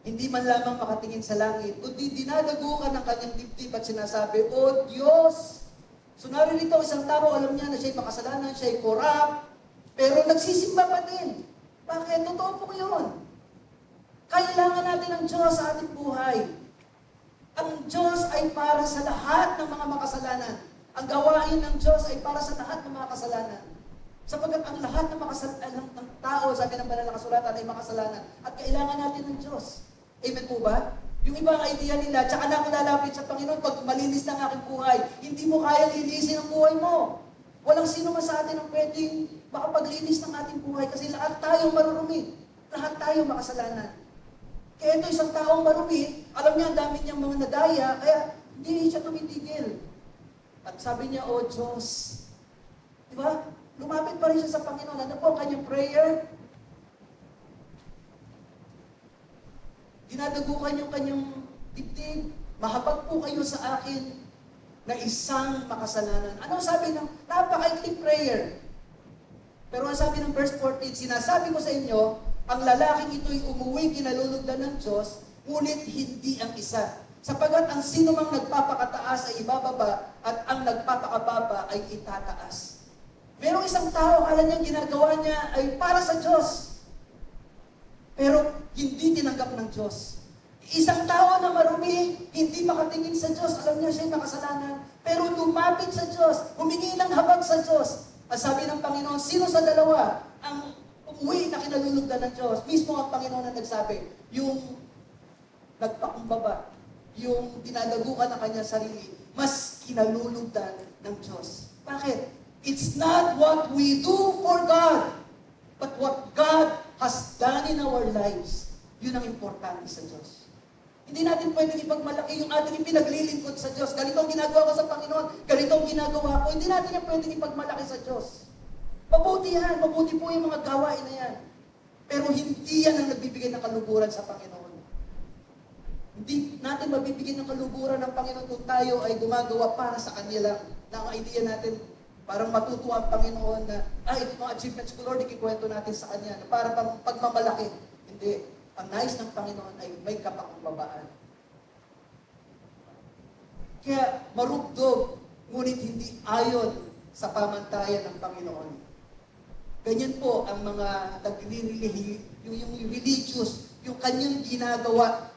hindi man lamang makatingin sa langit, kundi dinadagukan ng kanyang dibdib at sinasabi, O Diyos! So naririto isang tao, alam niya na siya'y makasalanan, siya'y corrupt, pero nagsisimba pa din. Bakit? Totoo po yun. Kailangan natin ng Diyos sa ating buhay. Ang Diyos ay para sa lahat ng mga makasalanan. Ang gawain ng Diyos ay para sa lahat ng mga kasalanan. Sapagkat ang lahat ng, makasalanan ng, ng tao, sabi ng banal na kasulatan, ay makasalanan. At kailangan natin ng Diyos. Amen po ba? Yung ibang idea nila, tsaka na ako lalapit sa Panginoon pag malinis ng aking buhay. Hindi mo kaya linisin ang buhay mo. Walang sino man sa atin ang pwedeng makapaglinis ng ating buhay kasi lahat tayo marurumi. Lahat tayo makasalanan. Kaya ito isang taong marumi, alam niya ang dami niyang mga nadaya, kaya hindi siya tumitigil. At sabi niya, O Diyos, di ba? Lumapit pa rin siya sa Panginoon. Ano po ang kanyang prayer? Dinadagukan yung kanyang dibdib. Mahabag po kayo sa akin na isang makasalanan. Ano sabi ng napakaikling prayer? Pero ang sabi ng verse 14, sinasabi ko sa inyo, ang lalaking ito'y umuwi kinalulugdan ng Diyos, ngunit hindi ang isa. Sapagat ang sino mang nagpapakataas ay ibababa at ang nagpapakababa ay itataas. Merong isang tao, kala niya ginagawa niya ay para sa Diyos. Pero hindi tinanggap ng Diyos. Isang tao na marumi, hindi makatingin sa Diyos, alam niya siya'y makasalanan, pero lumapit sa Diyos, humingi ng habag sa Diyos. Ang sabi ng Panginoon, sino sa dalawa ang umuwi na kinalulugdan ng Diyos? Mismo ang Panginoon ang nagsabi, yung nagpakumbaba, yung dinadagukan ng kanyang sarili, mas kinalulugdan ng Diyos. Bakit? It's not what we do for God, but what God has done in our lives. Yun ang importante sa Diyos. Hindi natin pwedeng ipagmalaki yung ating ipinaglilingkod sa Diyos. Ganito ang ginagawa ko sa Panginoon, ganito ang ginagawa ko. Hindi natin yan pwedeng ipagmalaki sa Diyos. Mabuti yan, mabuti po yung mga gawain na yan. Pero hindi yan ang nagbibigay ng kaluguran sa Panginoon. Hindi natin mabibigyan ng kaluguran ng Panginoon kung tayo ay gumagawa para sa kanila. Na ang idea natin, parang matutuwa ang Panginoon na, ah, ito mga achievements ko, Lord, ikikwento natin sa Kanya. Na para pang pagmamalaki. Hindi ang nais ng Panginoon ay may kapakumbabaan. Kaya marugdog, ngunit hindi ayon sa pamantayan ng Panginoon. Ganyan po ang mga nagre-religious, yung, yung religious, yung kanyang ginagawa,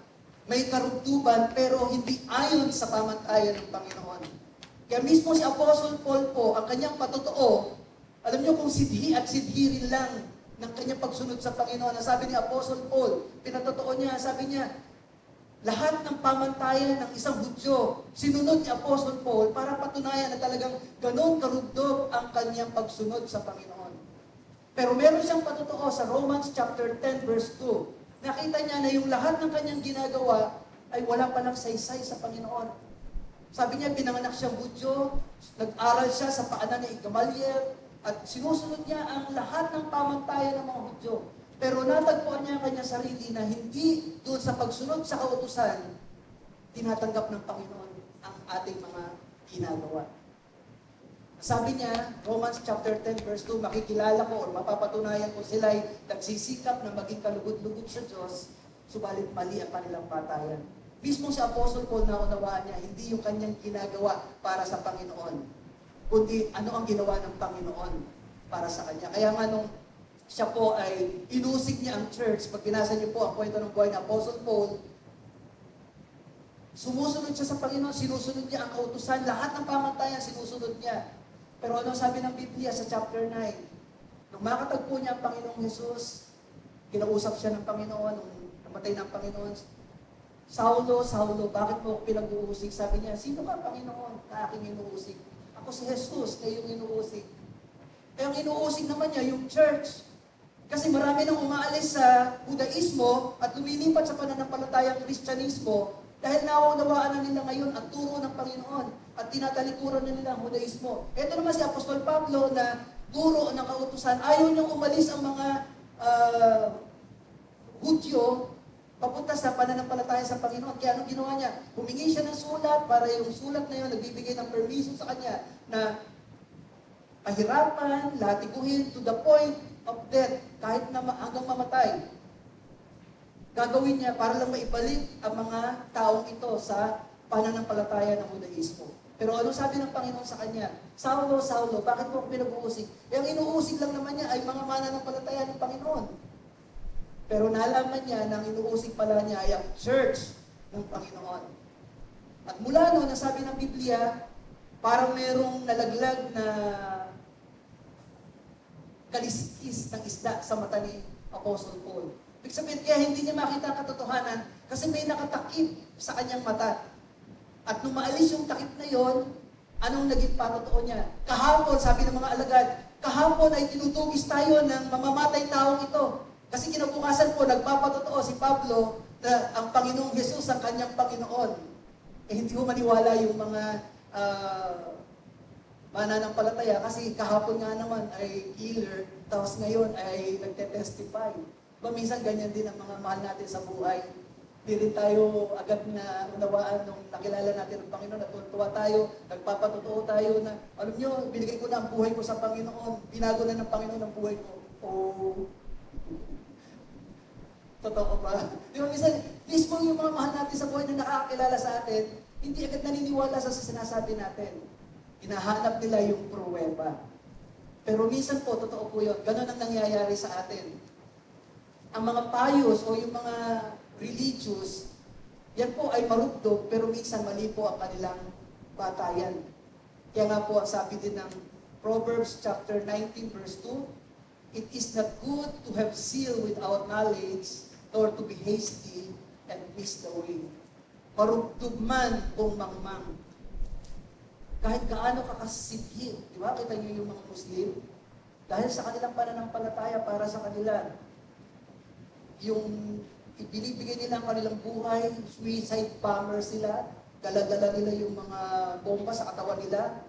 may karugtuban pero hindi ayon sa pamantayan ng Panginoon. Kaya mismo si Apostle Paul po, ang kanyang patotoo, alam niyo kung sidhi at sidhi rin lang ng kanyang pagsunod sa Panginoon. Sabi ni Apostle Paul, pinatotoo niya, sabi niya, lahat ng pamantayan ng isang Hudyo, sinunod ni Apostle Paul para patunayan na talagang ganun karugdog ang kanyang pagsunod sa Panginoon. Pero meron siyang patotoo sa Romans chapter 10 verse 2. Nakita niya na yung lahat ng kanyang ginagawa ay wala pa nagsaysay sa Panginoon. Sabi niya, pinanganak siyang Hudyo, nag-aral siya sa paanan ni Gamaliel, at sinusunod niya ang lahat ng pamantayan ng mga Hudyo. Pero natagpuan niya ang kanyang sarili na hindi doon sa pagsunod sa kautusan, tinatanggap ng Panginoon ang ating mga ginagawa. Sabi niya, Romans chapter 10 verse 2, makikilala ko o mapapatunayan ko sila ay nagsisikap na maging kalugod-lugod sa Diyos, subalit mali ang kanilang patayan. Mismo si Apostle Paul na unawaan niya, hindi yung kanyang ginagawa para sa Panginoon, kundi ano ang ginawa ng Panginoon para sa kanya. Kaya nga nung siya po ay inusig niya ang church, pag binasa niyo po ang kwento ng buhay ni Apostle Paul, sumusunod siya sa Panginoon, sinusunod niya ang kautusan, lahat ng pamantayan sinusunod niya. Pero ano sabi ng Biblia sa chapter 9? Nung makatagpo niya ang Panginoong Jesus, kinausap siya ng Panginoon, nung namatay ng Panginoon, Saulo, Saulo, bakit mo ako pinag-uusig? Sabi niya, sino ka Panginoon na aking inuusig? Ako si Jesus na yung inuusig. Kaya ang inuusig naman niya, yung church. Kasi marami nang umaalis sa Budaismo at lumilipat sa pananampalatayang Kristyanismo dahil naunawaan na nila ngayon ang turo ng Panginoon at tinatalikuran na nila ang Budaismo. Ito naman si Apostol Pablo na guro ng kautusan, ayaw niyang umalis ang mga uh, Hudyo papunta sa pananampalataya sa Panginoon. Kaya anong ginawa niya? Humingi siya ng sulat para yung sulat na yun nagbibigay ng permission sa kanya na pahirapan, latiguhin to the point of death, kahit na hanggang mamatay. Gagawin niya para lang maibalik ang mga taong ito sa pananampalataya ng Judaismo. Pero ano sabi ng Panginoon sa kanya? Saulo, Saulo, bakit mo pinag-uusig? Eh, ang inuusig lang naman niya ay mga mananampalataya ng Panginoon. Pero nalaman niya na ang inuusig pala niya ay ang church ng Panginoon. At mula noon, nasabi ng Biblia, parang merong nalaglag na kaliskis ng isda sa mata ni Apostle Paul. Ibig sabihin, kaya hindi niya makita ang katotohanan kasi may nakatakip sa kanyang mata. At nung maalis yung takip na yon, anong naging patotoo niya? Kahapon, sabi ng mga alagad, kahapon ay tinutugis tayo ng mamamatay taong ito. Kasi kinabukasan po, nagpapatotoo si Pablo na ang Panginoong Jesus ang kanyang Panginoon, eh hindi mo maniwala yung mga uh, mananampalataya kasi kahapon nga naman ay healer, tapos ngayon ay nagte-testify. Ba minsan ganyan din ang mga mahal natin sa buhay. Hindi tayo agad na unawaan nung nakilala natin ang Panginoon, natutuwa tayo, nagpapatotoo tayo na, alam nyo, binigay ko na ang buhay ko sa Panginoon, binago na ng Panginoon ang buhay ko. Oh, Totoo ba? Di ba minsan, mismo yung mga mahal natin sa buhay na nakakakilala sa atin, hindi agad naniniwala sa sinasabi natin. Hinahanap nila yung pruweba. Pero minsan po, totoo po yun, ganun ang nangyayari sa atin. Ang mga payos o yung mga religious, yan po ay marugdog, pero minsan mali po ang kanilang batayan. Kaya nga po, sabi din ng Proverbs chapter 19 verse 2, It is not good to have zeal without knowledge, nor to be hasty and miss the way. Marugtog man kung mangmang. Kahit gaano ka kasipil, di ba? Kita niyo yung mga Muslim, dahil sa kanilang pananampalataya para sa kanila, yung ibinibigay nila ang kanilang buhay, suicide bomber sila, daladala nila yung mga bomba sa katawan nila,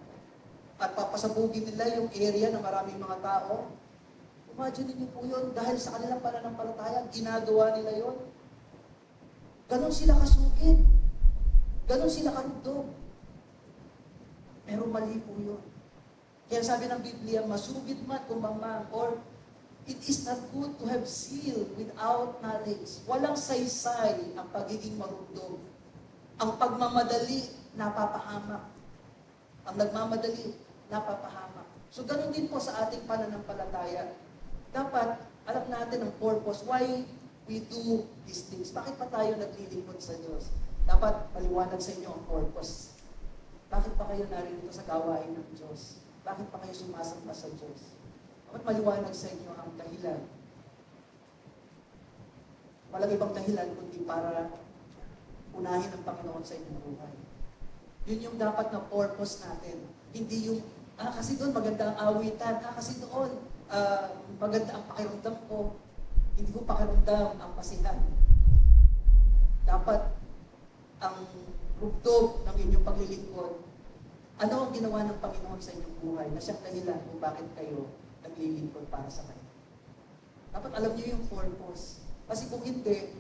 at papasabugin nila yung area ng maraming mga tao. Imagine niyo po yun, dahil sa kanilang pananampalataya, ginagawa nila yon. Ganon sila kasugid. Ganon sila karugdog. Pero mali po yun. Kaya sabi ng Biblia, masugid man kumamang, or it is not good to have zeal without knowledge. Walang saysay ang pagiging marundong. Ang pagmamadali, napapahamak. Ang nagmamadali, napapahamak. So ganun din po sa ating pananampalataya. Dapat alam natin ang purpose, why we do these things. Bakit pa tayo naglilingkod sa Diyos? Dapat maliwanag sa inyo ang purpose. Bakit pa kayo narito sa gawain ng Diyos? Bakit pa kayo sumasamba sa Diyos? Dapat maliwanag sa inyo ang dahilan. Walang ibang dahilan kundi para unahin ang Panginoon sa inyong buhay. Yun yung dapat na purpose natin. Hindi yung, ah, kasi doon maganda ang awitan. Ah, kasi doon, uh, maganda ang pakiramdam ko. Hindi ko pakiramdam ang pasihan. Dapat ang rugtog ng inyong paglilingkod, ano ang ginawa ng Panginoon sa inyong buhay na siyang dahilan kung bakit kayo naglilingkod para sa Kanya. Dapat alam niyo yung purpose. Kasi kung hindi,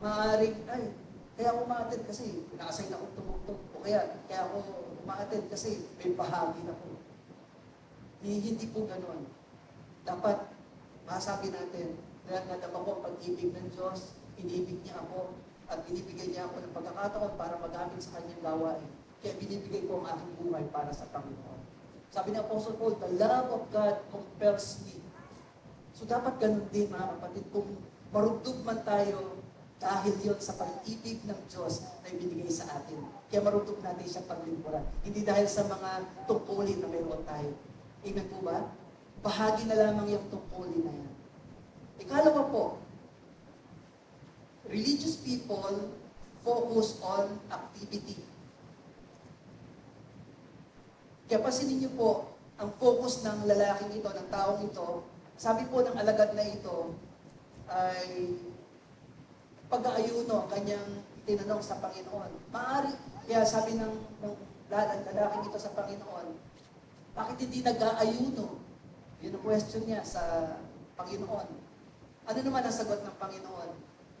maaaring, ay, kaya ako umatid kasi nakasign ako tumugtog. O kaya, kaya ako umatid kasi may bahagi na ko. Hindi po ganon. Dapat, masabi natin, na nadama ko ang pag-ibig ng Diyos, inibig niya ako, at binibigyan niya ako ng pagkakataon para magamit sa kanyang gawain. Kaya binibigay ko ang aking buhay para sa Panginoon. Sabi ni Apostle Paul, the love of God compels me. So dapat ganun din mga kapatid, kung marugtog man tayo, dahil yon sa pag-ibig ng Diyos na ibinigay sa atin. Kaya marugtog natin siya paglingkuran. Hindi dahil sa mga tungkulin na mayroon tayo. Amen po ba? Bahagi na lamang yung tungkulin na yan. Ikalawa po, religious people focus on activity. Kaya pasinin niyo po, ang focus ng lalaking ito, ng taong ito, sabi po ng alagad na ito, ay pag-aayuno ang kanyang tinanong sa Panginoon. Maari, kaya sabi ng, ng lalaking ito sa Panginoon, bakit hindi nag-aayuno? Yun ang question niya sa Panginoon. Ano naman ang sagot ng Panginoon?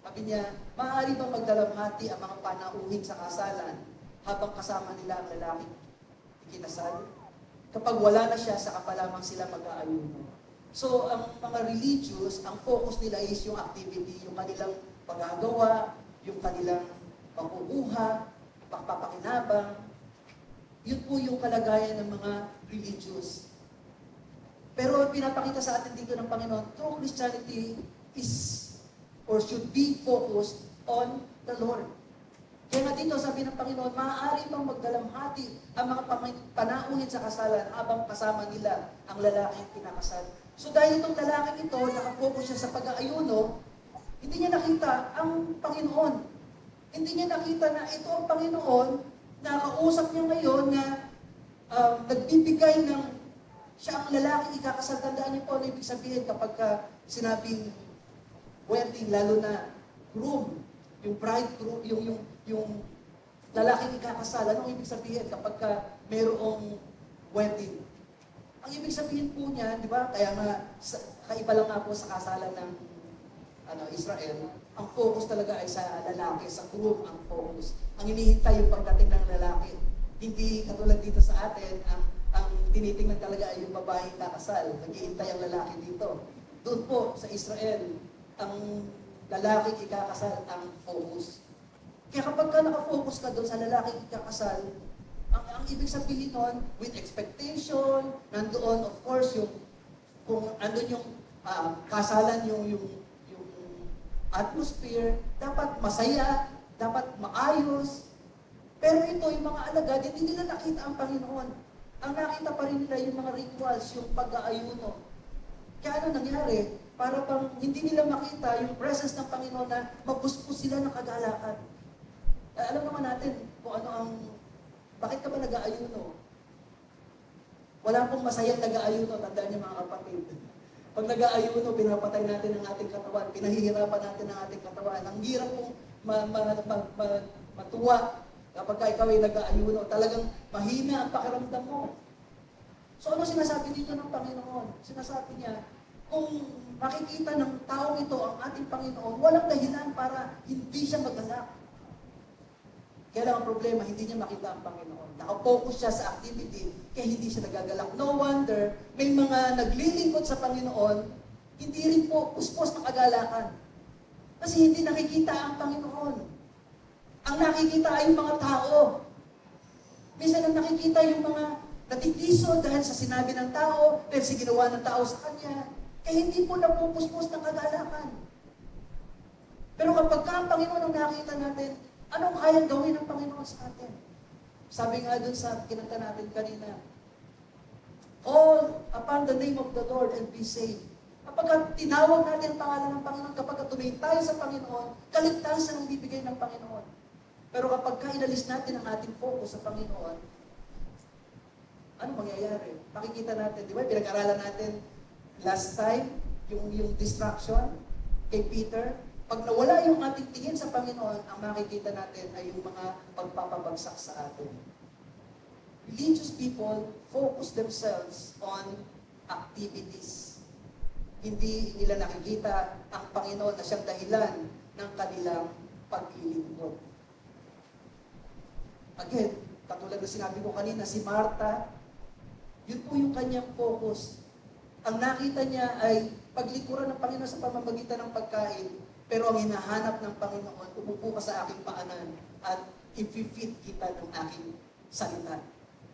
Sabi niya, maaari bang magdalamhati ang mga panauhin sa kasalan habang kasama nila ang lalaking ikinasal? Kapag wala na siya, saka pa lamang sila mag-aayuno. So, ang mga religious, ang focus nila is yung activity, yung kanilang paggagawa, yung kanilang pagkukuha, pagpapakinabang. Yun po yung kalagayan ng mga religious. Pero pinapakita sa atin dito ng Panginoon, true Christianity is or should be focused on the Lord. Kaya nga dito sabi ng Panginoon, maaari bang magdalamhati ang mga panauhin sa kasalan habang kasama nila ang lalaking pinakasal. So dahil itong lalaking ito, nakafocus siya sa pag-aayuno, hindi niya nakita ang Panginoon. Hindi niya nakita na ito ang Panginoon na kausap niya ngayon na uh, nagbibigay ng siya ang lalaking ikakasal. Tandaan niyo po ano ibig sabihin kapag ka sinabing wedding, lalo na groom. yung bridegroom, yung, yung, yung lalaking ikakasal. Anong ibig sabihin kapag ka mayroong wedding? Ang ibig sabihin po niya, di ba, kaya nga, sa, kaiba lang nga po sa kasalan ng ano, Israel, ang focus talaga ay sa lalaki, sa groom ang focus. Ang inihintay yung pagdating ng lalaki. Hindi katulad dito sa atin, ang, ang tinitingnan talaga ay yung babae kakasal. Naghihintay ang lalaki dito. Doon po sa Israel, ang lalaki ikakasal ang focus. Kaya kapag ka nakafocus ka doon sa lalaki ikakasal, ang, ang ibig sabihin nun, with expectation, nandoon of course yung, kung andun yung uh, kasalan, yung, yung, yung atmosphere, dapat masaya, dapat maayos. Pero ito, yung mga alagad, hindi nila nakita ang Panginoon. Ang nakita pa rin nila yung mga rituals, yung pag-aayuno. Kaya ano nangyari? Para bang hindi nila makita yung presence ng Panginoon na mapuspos sila ng kagalakan. Eh, alam naman natin kung ano ang, bakit ka ba nag-aayuno? Wala pong masayang nag-aayuno, tandaan niyo mga kapatid. Pag nag-aayuno, pinapatay natin ang ating katawan, pinahihirapan natin ang ating katawan. Ang hirap pong ma, ma, ma, ma, matuwa kapag ka ikaw ay nag-aayuno. Talagang mahina ang pakiramdam mo. So ano sinasabi dito ng Panginoon? Sinasabi niya, kung makikita ng taong ito ang ating Panginoon, walang dahilan para hindi siya magalak. Kaya lang ang problema, hindi niya makita ang Panginoon. Nakapokus siya sa activity, kaya hindi siya nagagalak. No wonder, may mga naglilingkod sa Panginoon, hindi rin po puspos ng kagalakan. Kasi hindi nakikita ang Panginoon. Ang nakikita ay yung mga tao. Minsan ang nakikita yung mga natitiso dahil sa sinabi ng tao, dahil sa ginawa ng tao sa kanya. Kaya hindi po napupuspos ng kagalakan. Pero kapag ka ang Panginoon ang nakita natin, Anong kayang gawin ng Panginoon sa atin? Sabi nga dun sa kinanta natin kanina, Call upon the name of the Lord and be saved. Kapag tinawag natin ang pangalan ng Panginoon, kapag tumingin tayo sa Panginoon, kaligtasan ang bibigay ng Panginoon. Pero kapag inalis natin ang ating focus sa Panginoon, ano mangyayari? Pakikita natin, di ba? Pinag-aralan natin last time, yung, yung distraction kay Peter, pag nawala yung ating tingin sa Panginoon, ang makikita natin ay yung mga pagpapabagsak sa atin. Religious people focus themselves on activities. Hindi nila nakikita ang Panginoon na siyang dahilan ng kanilang paglilingkod. Again, katulad na sinabi ko kanina, si Martha, yun po yung kanyang focus. Ang nakita niya ay paglikuran ng Panginoon sa pamamagitan ng pagkain, pero ang hinahanap ng Panginoon, umupo ka sa aking paanan at i-fit kita ng aking salita.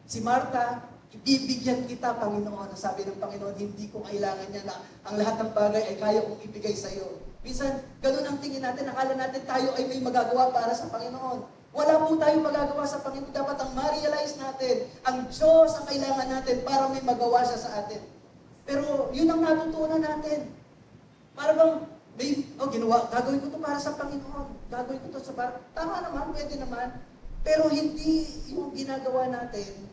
Si Martha, ibibigyan kita, Panginoon. Sabi ng Panginoon, hindi ko kailangan niya na ang lahat ng bagay ay kaya kong ibigay sa iyo. Minsan, ganun ang tingin natin. Akala natin tayo ay may magagawa para sa Panginoon. Wala po tayong magagawa sa Panginoon. Dapat ang ma-realize natin, ang Diyos ang kailangan natin para may magawa siya sa atin. Pero yun ang natutunan natin. Para bang may, oh, ginawa, gagawin ko to para sa Panginoon. Gagawin ko to sa para, tama naman, pwede naman. Pero hindi yung ginagawa natin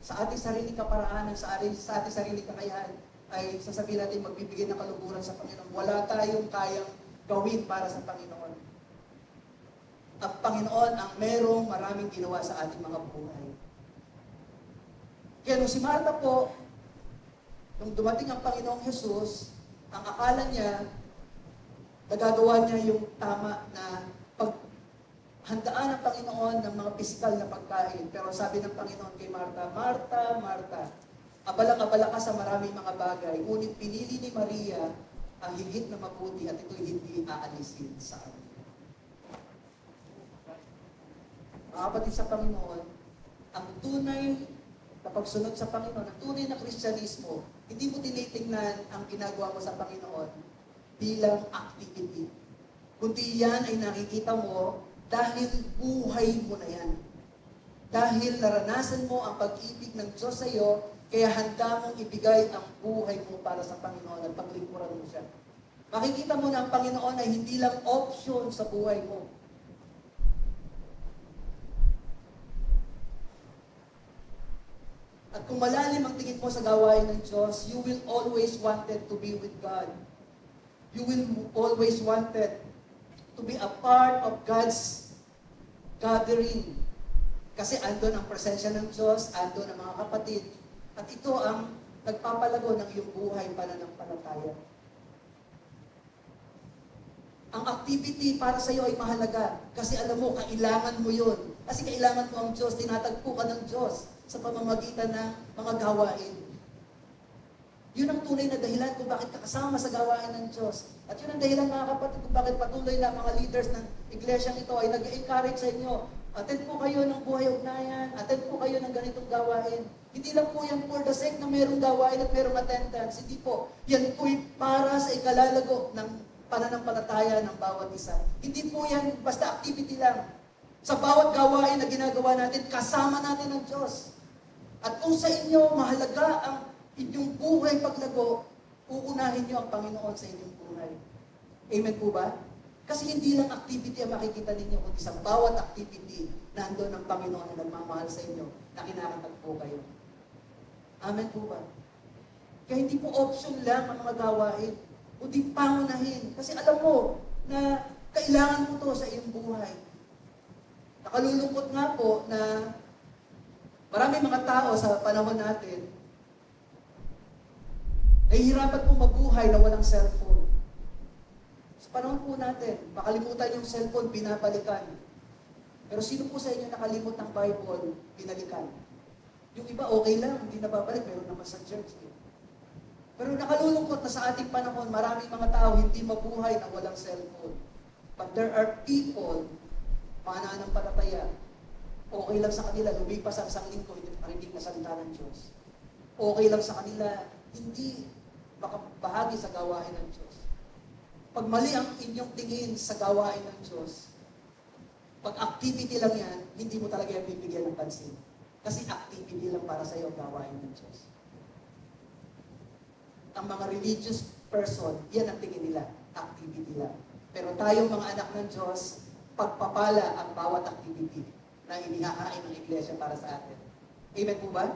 sa ating sarili kaparaanan, sa ating, sa ating sarili kakayahan, ay sasabihin natin magbibigay ng kaluguran sa Panginoon. Wala tayong kayang gawin para sa Panginoon. Ang Panginoon ang merong maraming ginawa sa ating mga buhay. Kaya nung si Martha po, nung dumating ang Panginoong Jesus, ang akala niya, nagagawa niya yung tama na paghandaan ng Panginoon ng mga pisikal na pagkain. Pero sabi ng Panginoon kay Marta, Marta, Marta, abala-abala ka sa maraming mga bagay, ngunit pinili ni Maria ang higit na mabuti at ito'y hindi aalisin sa amin. Mga kapatid sa Panginoon, ang tunay na pagsunod sa Panginoon, ang tunay na Kristyanismo, hindi mo tinitingnan ang ginagawa mo sa Panginoon bilang activity. Kundi yan ay nakikita mo dahil buhay mo na yan. Dahil naranasan mo ang pag-ibig ng Diyos sa iyo, kaya handa mong ibigay ang buhay mo para sa Panginoon at paglingkuran mo siya. Makikita mo na ang Panginoon ay hindi lang option sa buhay mo. At kung malalim ang tingin mo sa gawain ng Diyos, you will always wanted to be with God. You will always wanted to be a part of God's gathering. Kasi andon ang presensya ng Diyos, andon ang mga kapatid. At ito ang nagpapalago ng iyong buhay pananampalataya. Ang activity para sa iyo ay mahalaga kasi alam mo, kailangan mo yun. Kasi kailangan mo ang Diyos, tinatagpo ka ng Diyos sa pamamagitan ng mga gawain. Yun ang tunay na dahilan kung bakit kakasama sa gawain ng Diyos. At yun ang dahilan mga kapatid kung bakit patuloy na mga leaders ng iglesyang ito ay nag-encourage sa inyo. Attend po kayo ng buhay ugnayan, attend po kayo ng ganitong gawain. Hindi lang po yan for the sake na mayroong gawain at mayroong attendance. Hindi po. Yan po'y para sa ikalalago ng pananampalataya ng bawat isa. Hindi po yan basta activity lang. Sa bawat gawain na ginagawa natin, kasama natin ang Diyos. At kung sa inyo mahalaga ang inyong buhay paglago, uunahin niyo ang Panginoon sa inyong buhay. Amen po ba? Kasi hindi lang activity ang makikita ninyo, kundi sa bawat activity, nandoon ang Panginoon na nagmamahal sa inyo, na kinakatagpo kayo. Amen po ba? Kaya hindi po option lang ang mga gawain, kundi pangunahin. Kasi alam mo na kailangan mo to sa iyong buhay. Nakalulungkot nga po na marami mga tao sa panahon natin, nahihirapan po mabuhay na walang cellphone. Sa panahon po natin, makalimutan yung cellphone, binabalikan. Pero sino po sa inyo nakalimot ng Bible, binalikan? Yung iba okay lang, hindi nababalik, meron naman sa church. Eh. Pero nakalulungkot na sa ating panahon, maraming mga tao hindi mabuhay na walang cellphone. But there are people, mananampalataya, okay lang sa kanila, lumipas ang isang linggo, hindi marinig na salita ng Diyos. Okay lang sa kanila, hindi makabahagi sa gawain ng Diyos. Pag mali ang inyong tingin sa gawain ng Diyos, pag activity lang yan, hindi mo talaga yan bibigyan ng pansin. Kasi activity lang para sa iyo ang gawain ng Diyos. Ang mga religious person, yan ang tingin nila, activity lang. Pero tayong mga anak ng Diyos, pagpapala ang bawat activity na inihahain ng iglesia para sa atin. Amen po ba?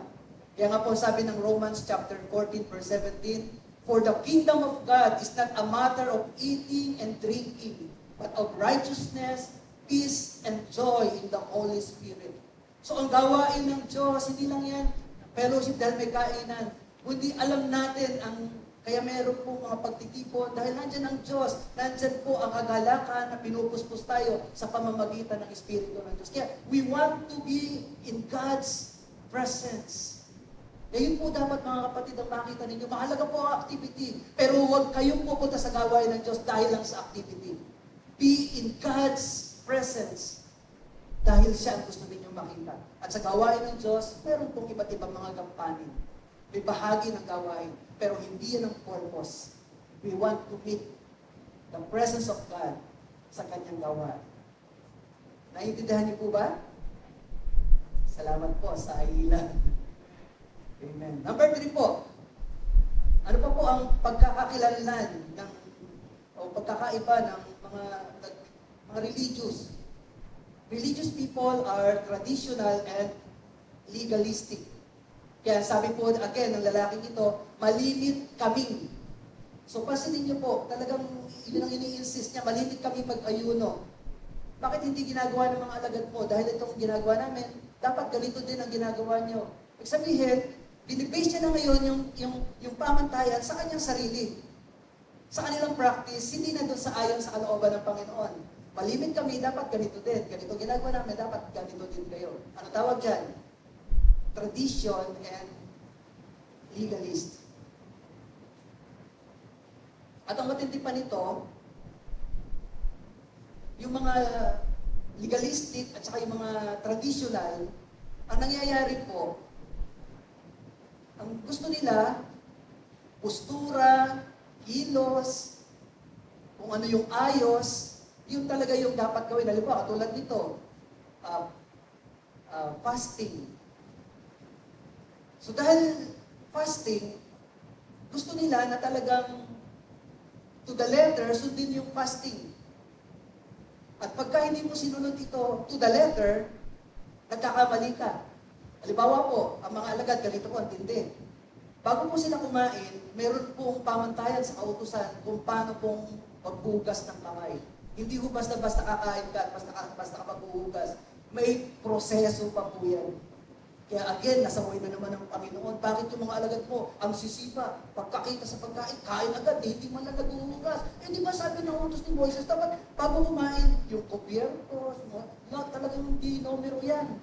Kaya nga po sabi ng Romans chapter 14 verse 17, For the kingdom of God is not a matter of eating and drinking, but of righteousness, peace, and joy in the Holy Spirit. So ang gawain ng Diyos, hindi lang yan fellowship dahil may kainan, kundi alam natin ang kaya meron po mga pagtitipon dahil nandyan ang Diyos, nandyan po ang kagalakan na pinupuspos tayo sa pamamagitan ng Espiritu ng Diyos. Kaya we want to be in God's presence. Yun po dapat mga kapatid ang makita ninyo. Mahalaga po ang activity, pero huwag kayong pupunta sa gawain ng Diyos dahil lang sa activity. Be in God's presence dahil siya ang gusto ninyong makita. At sa gawain ng Diyos, meron pong iba't ibang mga gampanin. May bahagi ng gawain, pero hindi yan ang purpose. We want to meet the presence of God sa kanyang gawain. Naiintindihan niyo po ba? Salamat po sa ilan. Amen. Number three po. Ano pa po ang pagkakakilanlan ng o pagkakaiba ng mga mga religious? Religious people are traditional and legalistic. Kaya sabi po again ng lalaking ito, malimit kaming. So pansinin niyo po, talagang yun ang ini-insist niya, malimit kami mag-ayuno. Bakit hindi ginagawa ng mga alagad mo? Dahil itong ginagawa namin, dapat ganito din ang ginagawa niyo. Ibig sabihin, binibase niya na ngayon yung, yung, yung pamantayan sa kanyang sarili. Sa kanilang practice, hindi na doon sa ayon sa kalooban ng Panginoon. Malimit kami, dapat ganito din. Ganito ginagawa namin, dapat ganito din kayo. Ano tawag dyan? Tradition and legalist. At ang matindi pa nito, yung mga legalistic at saka yung mga traditional, ang nangyayari po, ang gusto nila, postura, kilos, kung ano yung ayos, yun talaga yung dapat gawin. Halimbawa, katulad nito, uh, uh, fasting. So dahil fasting, gusto nila na talagang to the letter, sundin yung fasting. At pagka hindi mo sinunod ito to the letter, nagkakamali ka. Halimbawa po, ang mga alagad, ganito po ang tindi. Bago po sila kumain, meron pong pamantayan sa kautusan kung paano pong magbugas ng kamay. Hindi ho basta-basta kakain ka at basta, basta ka maghuhugas. May proseso pa po yan. Kaya again, nasaway na naman ng Panginoon. Bakit yung mga alagad mo, ang sisipa, pagkakita sa pagkain, kain agad, hindi man lang naghuhugas. Eh di ba sabi ng utos ni Moises, dapat bago kumain, yung kubyertos, lahat talagang hindi numero yan.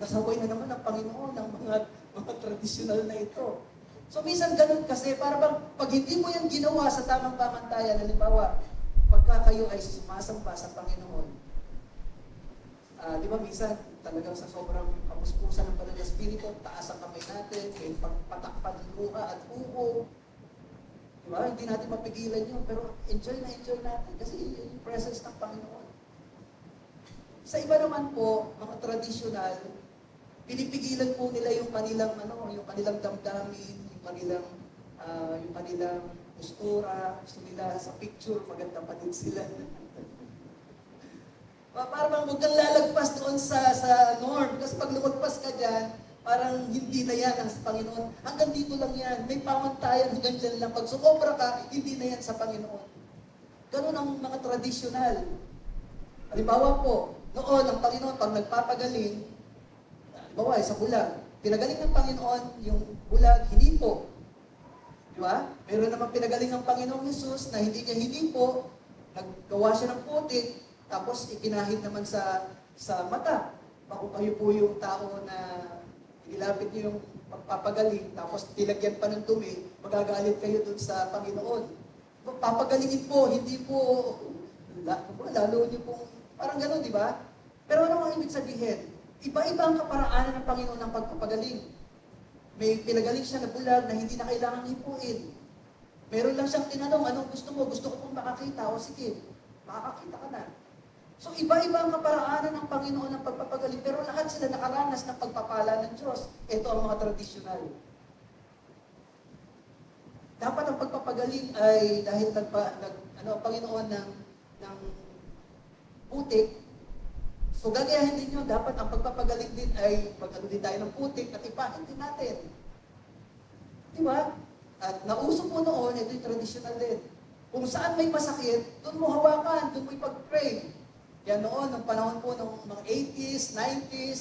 Nasaway na naman ng Panginoon ng mga, mga tradisyonal na ito. So minsan ganun kasi, para bang pag hindi mo yan ginawa sa tamang pamantayan, halimbawa, pagka kayo ay sumasamba sa Panginoon, uh, di ba minsan talagang sa sobrang kapuspusan ng banal na Espiritu, taas ang kamay natin, may patakpan ng luha at uho. Di ba? Hindi natin mapigilan yun, pero enjoy na enjoy natin kasi yung presence ng Panginoon. Sa iba naman po, mga tradisyonal, pinipigilan po nila yung kanilang ano, yung kanilang damdamin, yung kanilang uh, yung kanilang postura, gusto nila sa picture, maganda pa din sila. parang huwag kang lalagpas doon sa, sa norm. Kasi pag lumagpas ka dyan, parang hindi na yan ang Panginoon. Hanggang dito lang yan. May pamantayan hanggang dyan lang. Pag sumobra ka, hindi na yan sa Panginoon. Ganun ang mga tradisyonal. Halimbawa po, noon ang Panginoon, pag nagpapagaling, halimbawa sa bulag, pinagaling ng Panginoon yung bulag, hindi po. Di ba? Meron naman pinagaling ng Panginoong Jesus na hindi niya hindi po, naggawa siya ng putik, tapos ikinahit naman sa sa mata. Bako kayo po yung tao na ilapit niyo yung pagpapagaling, tapos tilagyan pa ng dumi, magagalit kayo dun sa Panginoon. Papagalingin po, hindi po, lalo niyo pong, parang gano'n, di ba? Pero ano ang ibig sabihin? Iba-iba ang kaparaanan ng Panginoon ng pagpapagaling. May pinagaling siya na bulag na hindi na kailangan hipuin. Meron lang siyang tinanong, anong gusto mo? Gusto ko pong makakita. O sige, makakakita ka na. So iba-iba ang kaparaanan ng Panginoon ng pagpapagaling, pero lahat sila nakaranas ng pagpapala ng Diyos. Ito ang mga tradisyonal. Dapat ang pagpapagaling ay dahil nagpa, nag, ano, Panginoon ng, ng putik, so gagayahin din nyo, dapat ang pagpapagaling din ay pag din tayo ng putik at ipahin din natin. Di ba? At nauso po noon, ito yung traditional din. Kung saan may masakit, doon mo hawakan, doon mo ipag-pray. Kaya noon, ng panahon po ng mga 80s, 90s,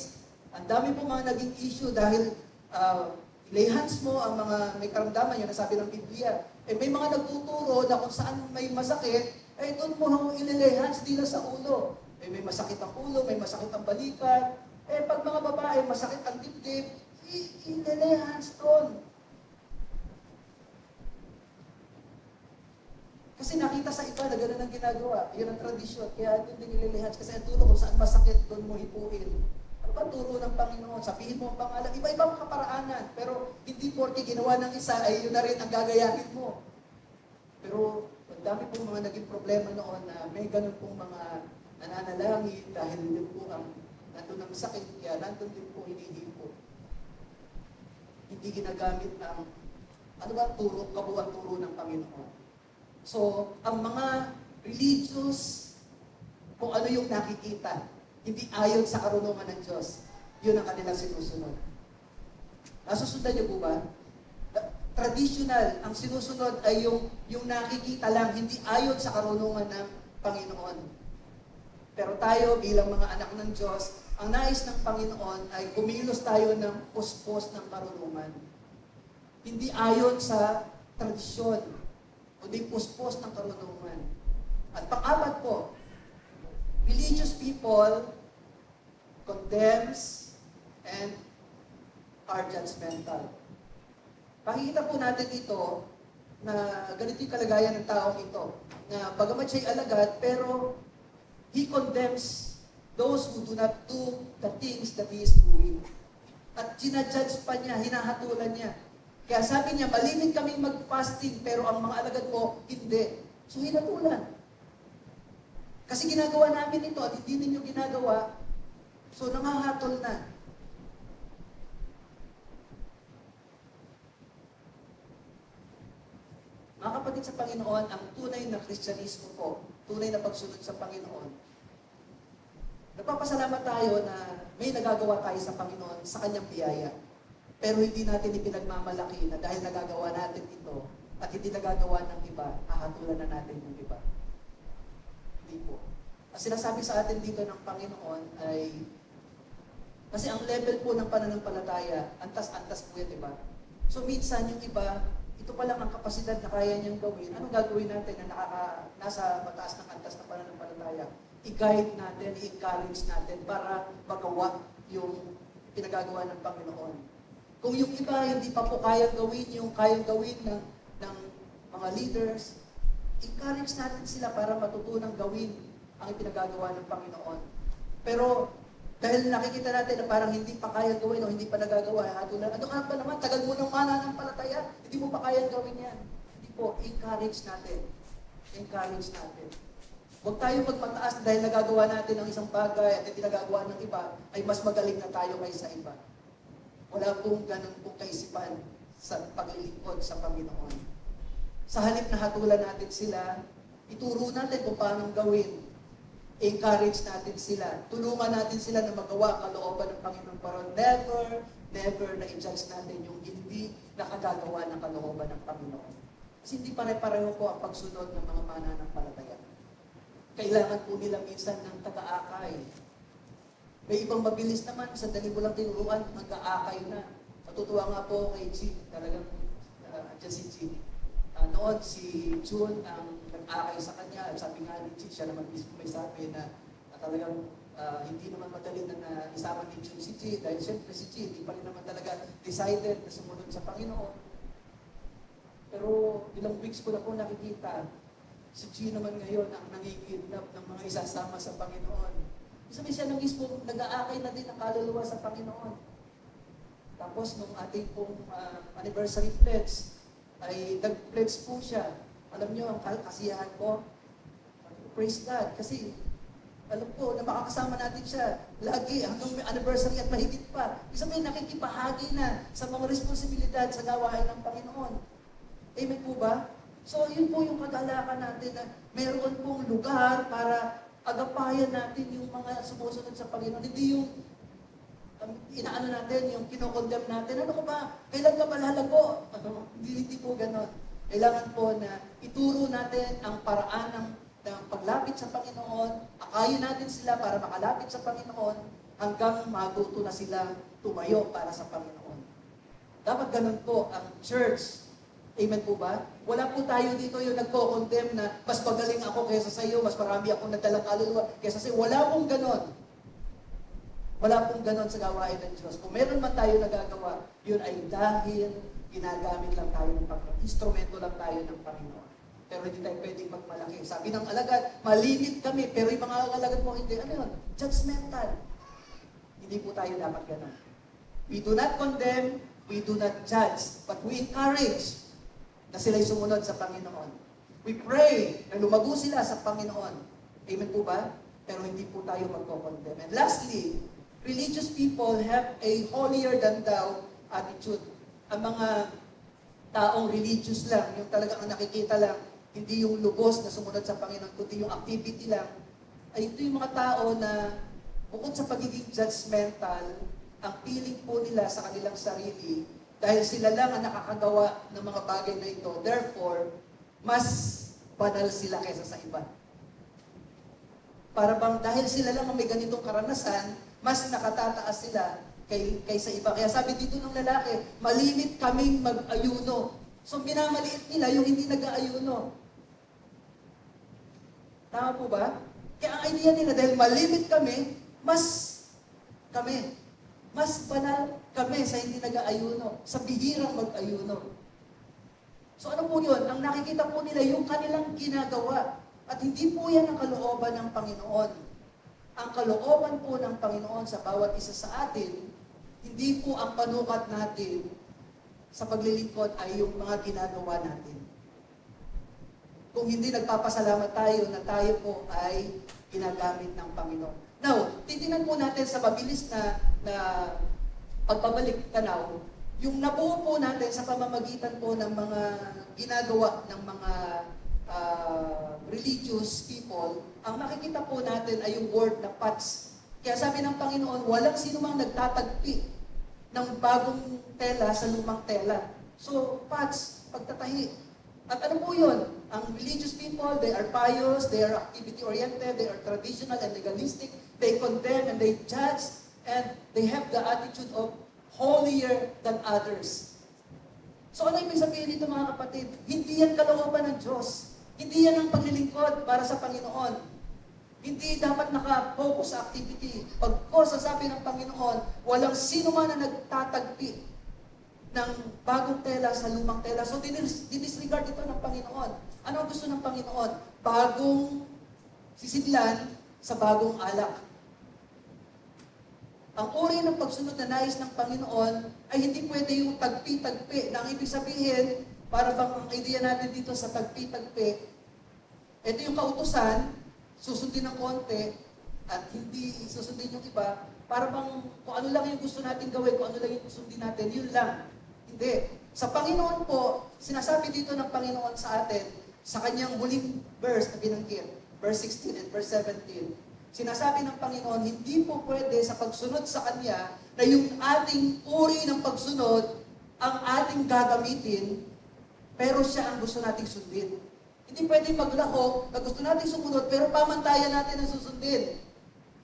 ang dami po mga naging issue dahil uh, lay hands mo ang mga may karamdaman, yun nasabi ng Biblia. Eh may mga nagtuturo na kung saan may masakit, eh doon mo ililay hands, di sa ulo. Eh may masakit ang ulo, may masakit ang balikat. Eh pag mga babae, masakit ang dibdib, ililay hands doon. Kasi nakita sa iba na gano'n ang ginagawa. Yun ang tradisyon. Kaya doon din nililihan. Kasi ang turo kung saan masakit, doon mo hipuin. Ano ba turo ng Panginoon? Sabihin mo ang pangalan. Iba-iba mga kaparaanan. Pero hindi porke ginawa ng isa, ay yun na rin ang gagayahin mo. Pero ang dami pong mga naging problema noon na may ganun pong mga nananalangin dahil yun po ang nandun ang sakit, kaya nandun din po hinihipo. Hindi ginagamit ng ano ba turo, kabuang turo ng Panginoon. So, ang mga religious, kung ano yung nakikita, hindi ayon sa karunungan ng Diyos, yun ang kanilang sinusunod. Nasusundan niyo po ba? Traditional, ang sinusunod ay yung, yung nakikita lang, hindi ayon sa karunungan ng Panginoon. Pero tayo bilang mga anak ng Diyos, ang nais ng Panginoon ay kumilos tayo ng puspos ng karunungan. Hindi ayon sa tradisyon, kundi puspos ng karunungan. At pang-apat po, religious people condemns and are judgmental. Pakikita po natin ito na ganito yung kalagayan ng taong ito. Na bagamat siya'y alagad, pero he condemns those who do not do the things that he is doing. At ginajudge pa niya, hinahatulan niya. Kaya sabi niya, malimit kaming mag-fasting, pero ang mga alagad mo, hindi. So hinatulan. Kasi ginagawa namin ito at hindi ninyo ginagawa, so nangahatol na. Mga kapatid sa Panginoon, ang tunay na Kristyanismo po, tunay na pagsunod sa Panginoon, nagpapasalamat tayo na may nagagawa tayo sa Panginoon sa kanyang biyaya. Pero hindi natin ipinagmamalaki na dahil nagagawa natin ito at hindi nagagawa ng iba, hahatulan na natin yung iba. Hindi po. Ang sinasabi sa atin dito ng Panginoon ay, kasi ang level po ng pananampalataya, antas-antas po yan, di ba? So minsan yung iba, ito pa lang ang kapasidad na kaya niyang gawin. Anong gagawin natin na nakaka, nasa mataas ng antas ng pananampalataya? I-guide natin, i-encourage natin para magawa yung pinagagawa ng Panginoon. Kung yung iba hindi pa po kayang gawin yung kayang gawin ng, ng mga leaders, encourage natin sila para matutunang gawin ang ipinagagawa ng Panginoon. Pero dahil nakikita natin na parang hindi pa kaya gawin o hindi pa nagagawa, hatulan, ano ka ba naman, tagal mo ng mana ng palataya, hindi mo pa kaya gawin yan. Hindi po, encourage natin. Encourage natin. Huwag tayo magmataas dahil nagagawa natin ang isang bagay at hindi nagagawa ng iba, ay mas magaling na tayo kaysa iba. Wala pong ganun pong kaisipan sa paglilingkod sa Panginoon. Sa halip na hatulan natin sila, ituro natin kung paano gawin encourage natin sila. Tulungan natin sila na magawa kalooban ng Panginoon para never, never na i-judge natin yung hindi nakagagawa ng kalooban ng Panginoon. Kasi hindi pare-pareho po ang pagsunod ng mga mananampalataya. Kailangan po nila minsan ng taga-akay. May ibang mabilis naman, sandali mo lang tinuruan, mag-aakay na. Matutuwa nga po kay G, talagang uh, si G. Uh, noon, si June ang nag-akay sa kanya. At sabi nga ni Chi, siya naman mismo may sabi na, na talagang uh, hindi naman madali na, na isama ni June si Chi. Dahil siyempre si Chi, hindi pa rin naman talaga decided na sumunod sa Panginoon. Pero ilang weeks ko na po nakikita, si Chi naman ngayon ang nangigidnap ng mga isasama sa Panginoon. Sabi siya nang mismo, nag-aakay na din ang kaluluwa sa Panginoon. Tapos nung ating pong uh, anniversary pledge, ay nag-pledge po siya alam niyo, ang kasiyahan ko, praise God. Kasi, alam ko na makakasama natin siya lagi hanggang may anniversary at mahigit pa. Isa may nakikipahagi na sa mga responsibilidad sa gawain ng Panginoon. Amen po ba? So, yun po yung kagalakan natin na meron pong lugar para agapayan natin yung mga sumusunod sa Panginoon. Hindi yung um, inaano natin, yung kinokondem natin. Ano ko ba? Kailan ka ba lalago? Ano? Hindi, hindi po ganon. Kailangan po na ituro natin ang paraan ng, ng paglapit sa Panginoon, akayin natin sila para makalapit sa Panginoon hanggang matuto na sila tumayo para sa Panginoon. Dapat ganun po ang church. Amen po ba? Wala po tayo dito yung nagko-condemn na mas magaling ako kaysa sa iyo, mas marami akong nagdalang kaluluwa kaysa sa iyo. Wala pong ganon. Wala pong ganon sa gawain ng Diyos. Kung meron man tayo nagagawa, yun ay dahil ginagamit lang tayo ng Panginoon. Instrumento lang tayo ng Panginoon. Pero hindi tayo pwedeng magmalaki. Sabi ng alagad, malimit kami, pero yung mga alagad mo hindi. Ano yun? Judgmental. Hindi po tayo dapat ganun. We do not condemn, we do not judge, but we encourage na sila'y sumunod sa Panginoon. We pray na lumago sila sa Panginoon. Amen po ba? Pero hindi po tayo magko-condemn. And lastly, religious people have a holier than thou attitude ang mga taong religious lang, yung talaga ang nakikita lang, hindi yung lubos na sumunod sa Panginoon, kundi yung activity lang, ay ito yung mga tao na bukod sa pagiging judgmental, ang feeling po nila sa kanilang sarili, dahil sila lang ang nakakagawa ng mga bagay na ito, therefore, mas banal sila kaysa sa iba. Para bang dahil sila lang ang may ganitong karanasan, mas nakatataas sila kay, kaysa iba. Kaya sabi dito ng lalaki, malimit kaming mag-ayuno. So minamaliit nila yung hindi nag-aayuno. Tama po ba? Kaya ang idea nila, dahil malimit kami, mas kami, mas banal kami sa hindi nag-aayuno, sa bihirang mag-ayuno. So ano po yun? Ang nakikita po nila yung kanilang ginagawa. At hindi po yan ang kalooban ng Panginoon. Ang kalooban po ng Panginoon sa bawat isa sa atin hindi po ang panukat natin sa paglilingkod ay yung mga ginagawa natin. Kung hindi nagpapasalamat tayo na tayo po ay ginagamit ng Panginoon. Now, titinan po natin sa mabilis na, na pagpabalik tanaw, yung nabuo po natin sa pamamagitan po ng mga ginagawa ng mga uh, religious people, ang makikita po natin ay yung word na pats. Kaya sabi ng Panginoon, walang sino mang nagtatagpi ng bagong tela sa lumang tela. So, patch, pagtatahi. At ano po yun? Ang religious people, they are pious, they are activity-oriented, they are traditional and legalistic, they condemn and they judge, and they have the attitude of holier than others. So ano ibig sabihin dito mga kapatid? Hindi yan kalooban ng Diyos. Hindi yan ang paglilingkod para sa Panginoon. Hindi dapat naka-focus sa activity. Pagko sasabi ng Panginoon, walang sino man na nagtatagpi ng bagong tela sa lumang tela. So, dinis- dinisregard ito ng Panginoon. Ano gusto ng Panginoon? Bagong sisidlan sa bagong alak. Ang uri ng pagsunod na nais ng Panginoon ay hindi pwede yung tagpi-tagpi. Na ang ibig sabihin, para bang ang idea natin dito sa tagpi-tagpi, ito yung kautusan, susundin ng konti, at hindi susundin yung iba, para bang kung ano lang yung gusto natin gawin, kung ano lang yung susundin natin, yun lang. Hindi. Sa Panginoon po, sinasabi dito ng Panginoon sa atin, sa kanyang huling verse na binanggit, verse 16 and verse 17, Sinasabi ng Panginoon, hindi po pwede sa pagsunod sa Kanya na yung ating uri ng pagsunod ang ating gagamitin, pero siya ang gusto nating sundin. Hindi pwede maglako na gusto nating sumunod, pero pamantayan natin ang susundin.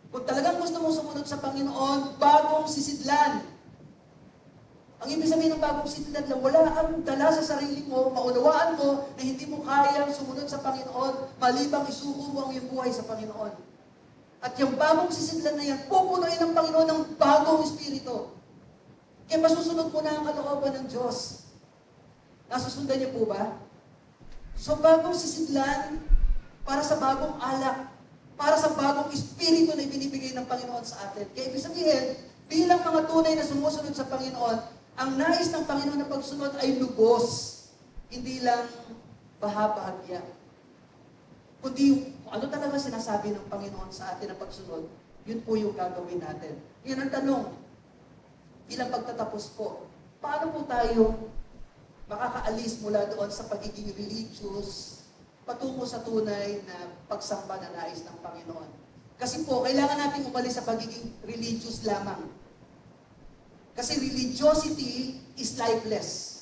Kung talagang gusto mo sumunod sa Panginoon, bagong sisidlan. Ang ibig sabihin ng bagong sisidlan lang, wala kang dala sa sarili mo, maunawaan mo na hindi mo kayang sumunod sa Panginoon, malibang isuko mo ang iyong buhay sa Panginoon. At yung bagong sisidlan na yan, pupunuin ng Panginoon ng bagong Espiritu. Kaya masusunod mo na ang kalooban ng Diyos. Nasusundan niyo po ba? So bagong sisidlan para sa bagong alak, para sa bagong Espiritu na ibinibigay ng Panginoon sa atin. Kaya ibig sabihin, bilang mga tunay na sumusunod sa Panginoon, ang nais ng Panginoon na pagsunod ay lubos, hindi lang baha-bahagya. Kundi ano talaga sinasabi ng Panginoon sa atin na pagsunod, yun po yung gagawin natin. Yan ang tanong. Bilang pagtatapos po, paano po tayo makakaalis mula doon sa pagiging religious patungo sa tunay na pagsamba na nais ng Panginoon? Kasi po, kailangan natin umalis sa pagiging religious lamang. Kasi religiosity is lifeless.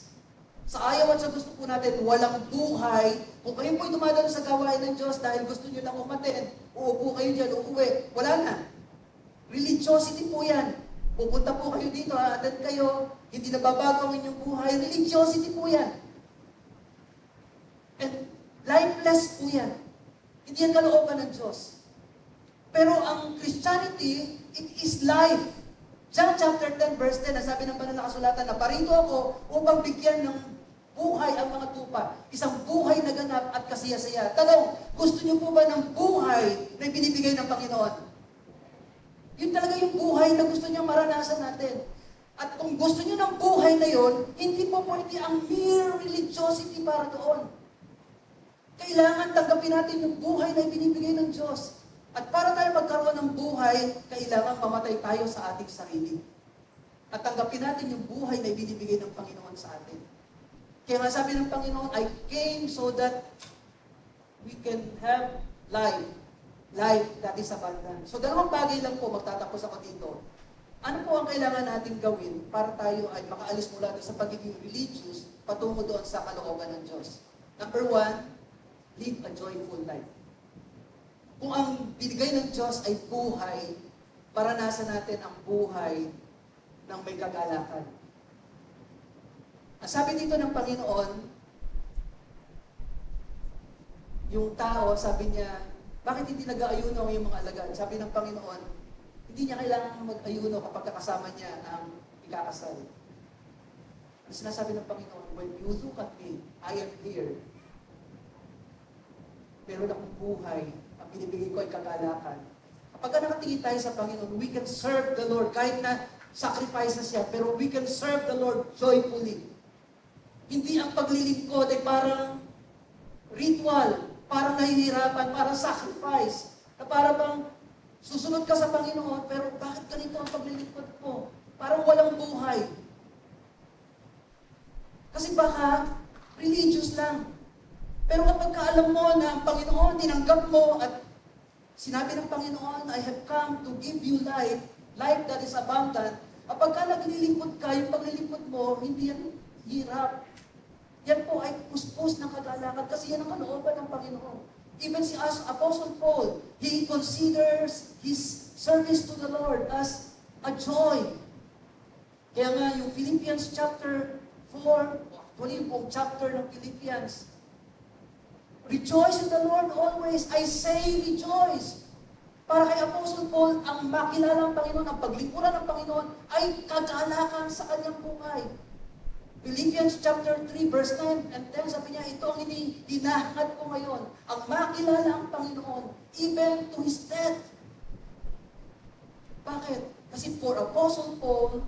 Sa ayaw at sa gusto po natin, walang buhay. Kung kayo po'y dumadalo sa gawain ng Diyos dahil gusto nyo lang umatin, uupo kayo dyan, uuwi, wala na. Religiosity po yan. Pupunta po kayo dito, aadan kayo, hindi nababago ang inyong buhay. Religiosity po yan. And lifeless po yan. Hindi yan kalooban ng Diyos. Pero ang Christianity, it is life. John chapter 10 verse 10, nasabi ng banal na kasulatan na parito ako upang bigyan ng buhay ang mga tupa. Isang buhay na ganap at kasiyasaya. Tanong, gusto niyo po ba ng buhay na binibigay ng Panginoon? Yun talaga yung buhay na gusto niyang maranasan natin. At kung gusto niyo ng buhay na yon, hindi po pwede ang mere religiosity para doon. Kailangan tanggapin natin yung buhay na ibinibigay ng Diyos. At para tayo magkaroon ng buhay, kailangan mamatay tayo sa ating sarili. At tanggapin natin yung buhay na ibinibigay ng Panginoon sa atin. Kaya sabi ng Panginoon, I came so that we can have life. Life that is abundant. So dalawang bagay lang po, magtatapos ako dito. Ano po ang kailangan natin gawin para tayo ay makaalis mula doon sa pagiging religious patungo doon sa kalooban ng Diyos? Number one, live a joyful life. Kung ang binigay ng Diyos ay buhay, paranasan natin ang buhay ng may kagalakan. Sabi dito ng Panginoon, yung tao, sabi niya, bakit hindi nag-aayuno iyong mga alagaan? Sabi ng Panginoon, hindi niya kailangan mag-ayuno kapag kasama niya ang ikakasal. Ang sinasabi ng Panginoon, when you look at me, I am here. Meron akong buhay. Ang binibigay ko ay kagalakan. Kapag nakatingin tayo sa Panginoon, we can serve the Lord kahit na sacrifice na siya, pero we can serve the Lord joyfully. Hindi ang paglilingkod ay parang ritual, parang nahihirapan, parang sacrifice. Na para bang susunod ka sa Panginoon, pero bakit ganito ang paglilingkod mo? Parang walang buhay. Kasi baka religious lang. Pero kapag ka alam mo na ang Panginoon, tinanggap mo at sinabi ng Panginoon, I have come to give you life, life that is abundant, kapag ka naglilingkod ka, yung paglilingkod mo, hindi yan hirap. Yan po ay puspos ng kagalakan kasi yan ang kalooban ng Panginoon. Even si Apostle Paul, he considers his service to the Lord as a joy. Kaya nga yung Philippians chapter 4, actually yung chapter ng Philippians, Rejoice in the Lord always. I say rejoice. Para kay Apostle Paul, ang makilala ng Panginoon, ang paglingkuran ng Panginoon, ay kagalakan sa kanyang buhay. Philippians chapter 3 verse 9 and 10 sabi niya, ito ang hinahangad ko ngayon, ang makilala ang Panginoon, even to His death. Bakit? Kasi for Apostle Paul,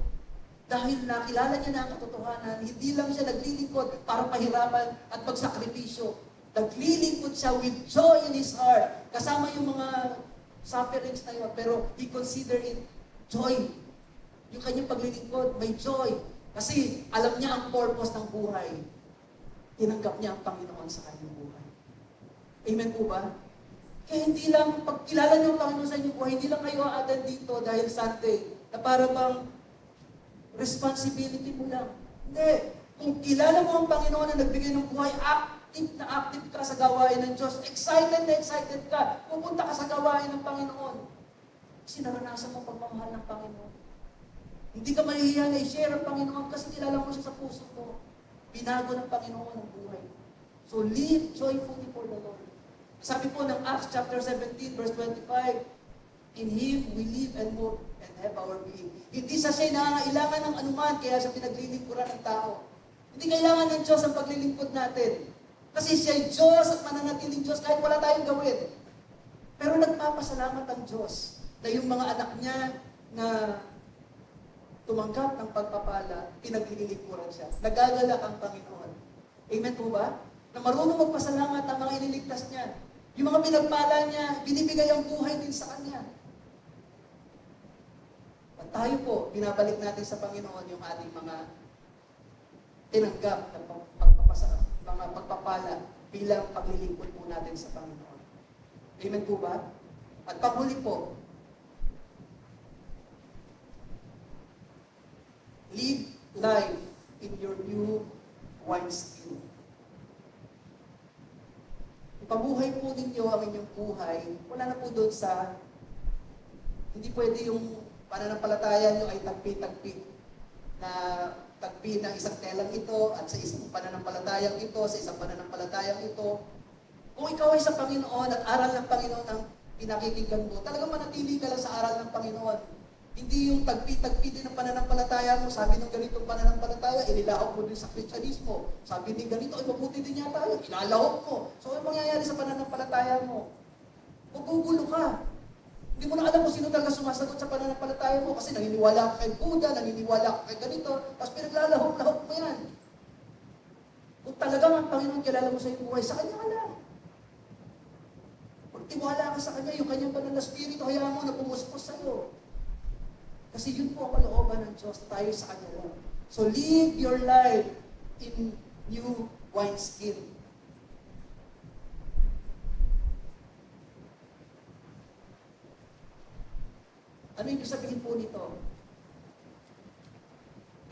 dahil nakilala niya na ang katotohanan, hindi lang siya naglilingkod para pahirapan at pagsakripisyo. Naglilingkod siya with joy in his heart. Kasama yung mga sufferings na yun, pero he considered it joy. Yung kanyang paglilingkod, may joy. Kasi alam niya ang purpose ng buhay. Tinanggap niya ang Panginoon sa kanyang buhay. Amen po ba? Kaya hindi lang, pagkilala niyo ang Panginoon sa inyong buhay, hindi lang kayo attend dito dahil Sunday, na para bang responsibility mo lang. Hindi. Kung kilala mo ang Panginoon na nagbigay ng buhay, active na active ka sa gawain ng Diyos. Excited na excited ka. Pupunta ka sa gawain ng Panginoon. Kasi naranasan mo pagmamahal ng Panginoon. Hindi ka mahihiya na i-share ang Panginoon kasi kilala mo siya sa puso mo. Binago ng Panginoon ang buhay. So live joyfully for the Lord. Sabi po ng Acts chapter 17 verse 25, In Him we live and move and have our being. Hindi sa siya nangangailangan ng anuman, kaya sa pinaglilingkuran ng tao. Hindi kailangan ng Diyos ang paglilingkod natin. Kasi siya'y Diyos at mananatiling Diyos kahit wala tayong gawin. Pero nagpapasalamat ang Diyos na yung mga anak niya na tumanggap ng pagpapala, pinaglilingkuran siya. Nagagalak ang Panginoon. Amen po ba? Na marunong magpasalamat ang mga iniligtas niya. Yung mga pinagpala niya, binibigay ang buhay din sa Kanya. At tayo po, binabalik natin sa Panginoon yung ating mga tinanggap na pagpapasa, mga pagpapala bilang paglilingkod po natin sa Panginoon. Amen po ba? At panghuli po, live life in your new wineskin. Ipabuhay po ninyo ang inyong buhay. Wala na po doon sa, hindi pwede yung pananampalataya nyo ay tagpi-tagpi na tagpi ng isang telang ito at sa isang pananampalatayang ito, sa isang pananampalatayang ito. Kung ikaw ay sa Panginoon at aral ng Panginoon ang pinakikinggan mo, talagang manatili ka lang sa aral ng Panginoon. Hindi yung tagpi-tagpi din ng pananampalataya mo. Sabi ng ganitong pananampalataya, inilahok mo din sa Kristyanismo. Sabi ni ganito, ay mabuti din yata yun. Ilalahok mo. So, ano mangyayari sa pananampalataya mo? Magugulo ka. Hindi mo na alam kung sino talaga sumasagot sa pananampalataya mo kasi naniniwala ka kay Buddha, naniniwala ka kay ganito, tapos pinaglalahok-lahok mo yan. Kung talagang ang Panginoon kilala mo sa iyong buhay, sa Kanya ka lang. Pag tiwala ka sa Kanya, yung Kanyang banal na Espiritu, hayaan mo na pumuspos sa iyo. Kasi yun po ang kalooban ng Diyos tayo sa Kanya. So live your life in new wineskin. Ano ibig sabihin po nito?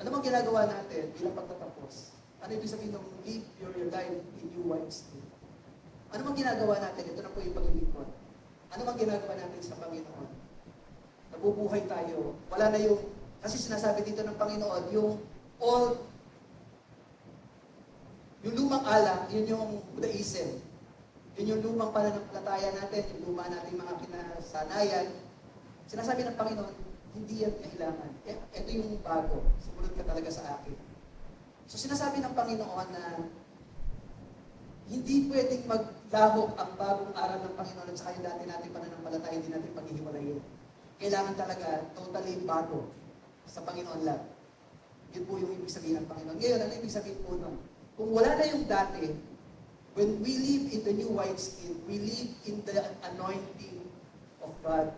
Ano bang ginagawa natin bilang pagtatapos? Ano ibig sabihin ng live your, life in new wineskin? Ano bang ginagawa natin? Ito na po yung paglilingkod. Ano bang ginagawa natin sa Panginoon? Nabubuhay tayo. Wala na yung, kasi sinasabi dito ng Panginoon, yung old, yung lumang alak, yun yung Buddhism. Yun yung lumang pananampalataya natin, yung luma nating mga kinasanayan. Sinasabi ng Panginoon, hindi yan kailangan. E, ito yung bago. Sumunod ka talaga sa akin. So sinasabi ng Panginoon na hindi pwedeng maglahok ang bagong aral ng Panginoon at saka yung dati natin pananampalataya, hindi natin paghihiwalayin. Kailangan talaga totally bago sa Panginoon lang. Yun po yung ibig sabihin ng Panginoon. Ngayon, ano ibig sabihin po nun? Kung wala na yung dati, when we live in the new white skin, we live in the anointing of God.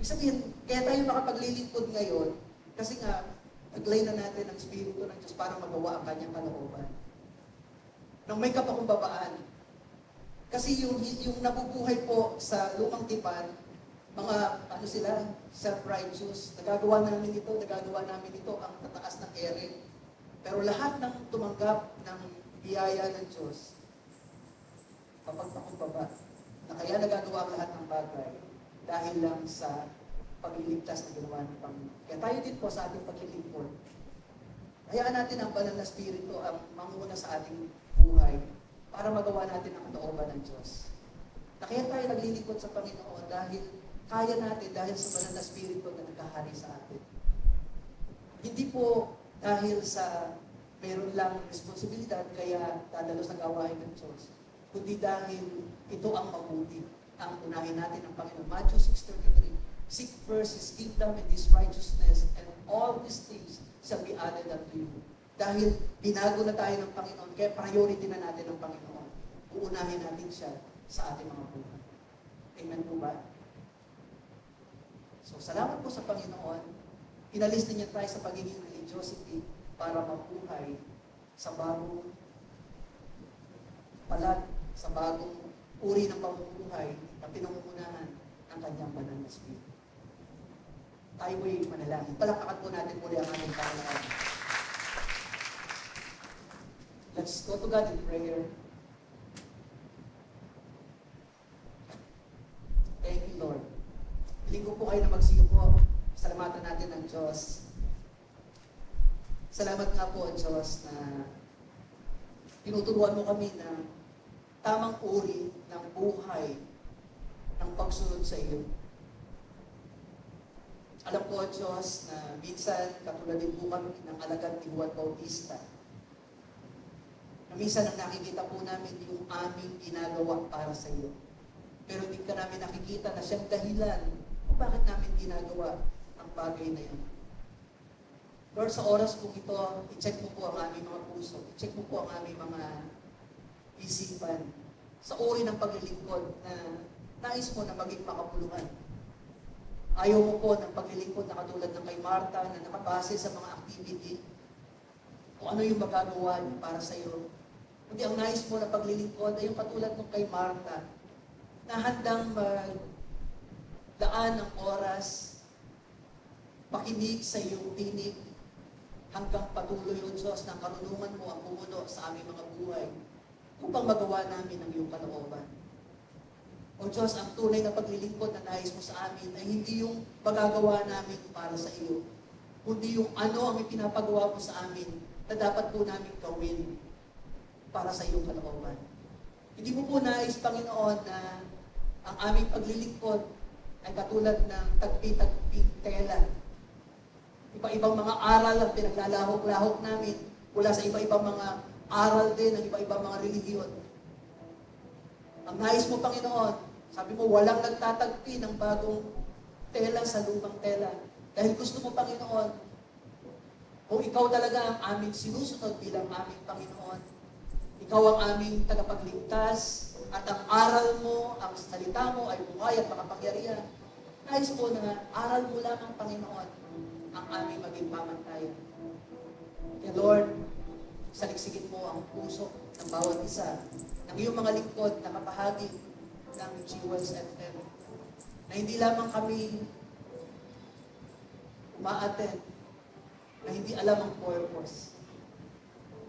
Ibig sabihin, kaya tayo makapaglilingkod ngayon, kasi nga, naglay na natin ang Espiritu ng Diyos para magawa ang kanyang kalooban. Nang may kapakumbabaan. Kasi yung, yung nabubuhay po sa lumang tipan, mga ano sila, self-righteous, nagagawa namin ito, nagagawa namin ito, ang tataas ng ere. Pero lahat ng tumanggap ng biyaya ng Diyos, mapagpakumbaba, na kaya nagagawa ang lahat ng bagay dahil lang sa pagliligtas na ginawa ng Panginoon. Kaya tayo din po sa ating paglilingkod, hayaan natin ang banal na spirito ang manguna sa ating buhay para magawa natin ang kalooban ng Diyos. Na kaya tayo naglilingkod sa Panginoon dahil kaya natin dahil sa banal na spirito na nagkahari sa atin. Hindi po dahil sa meron lang responsibilidad kaya dadalos ng gawain ng Diyos, kundi dahil ito ang mabuti. Ang unahin natin ng Panginoon. Matthew 6.33 Seek first His kingdom and His righteousness and all these things shall be added unto you. Dahil binago na tayo ng Panginoon, kaya priority na natin ng Panginoon. Uunahin natin siya sa ating mga buhay. Amen po ba? So, salamat po sa Panginoon. Inalis niya tayo sa pagiging religiosity para mabuhay sa bagong palat, sa bagong uri ng pamumuhay na pinangungunahan ng kanyang banal na Espiritu. Tayo po'y manalangin. Palakpakan po natin muli ang ating pangalan. Let's go to God in prayer. Thank you, Lord. Hiling ko po kayo na magsiyuko. Salamatan natin ang Diyos. Po, Diyos, na tinuturuan mo kami na tamang uri ng buhay ng pagsunod sa iyo. Alam ko, Diyos, na minsan, katulad din po kami ng alagad ni Juan Bautista, na minsan ang nakikita po namin yung aming ginagawa para sa iyo. Pero hindi ka namin nakikita na siyang dahilan kung bakit namin ginagawa ang bagay na yun. Lord, sa oras kong ito, i-check mo po ang aming mga puso. I-check mo po ang aming mga isipan sa uri ng paglilingkod na nais mo na maging makapuluhan. Ayaw mo po ng paglilingkod na katulad ng kay Martha na nakabase sa mga activity kung ano yung magagawa niya para sa iyo. Kundi ang nais mo na paglilingkod ay yung katulad ng kay Martha na handang daan ng oras, makinig sa iyong tinig, hanggang patuloy o Diyos ng karunungan mo ang bumuno sa aming mga buhay upang magawa namin ang iyong kalooban. O Diyos, ang tunay na paglilingkod na nais mo sa amin ay hindi yung magagawa namin para sa iyo, kundi yung ano ang ipinapagawa mo sa amin na dapat po namin gawin para sa iyong kalooban. Hindi mo po nais, Panginoon, na ang aming paglilingkod ay katulad ng tagpi-tagpi tela. Iba-ibang mga aral ang pinaglalahok-lahok namin mula sa iba-ibang mga aral din ng iba-ibang mga relihiyon. Ang nais mo, Panginoon, sabi mo, walang nagtatagpi ng bagong tela sa lumang tela. Dahil gusto mo, Panginoon, kung ikaw talaga ang aming sinusunod bilang aming Panginoon, ikaw ang aming tagapagligtas, at ang aral mo, ang salita mo ay buhay at makapangyarihan. Nais ko na aral mo lang ang Panginoon ang aming maging pamantayan. Kaya Lord, saliksigin mo ang puso ng bawat isa ng iyong mga lingkod na kapahagi ng Jewels FM na hindi lamang kami umaaten na hindi alam ang purpose.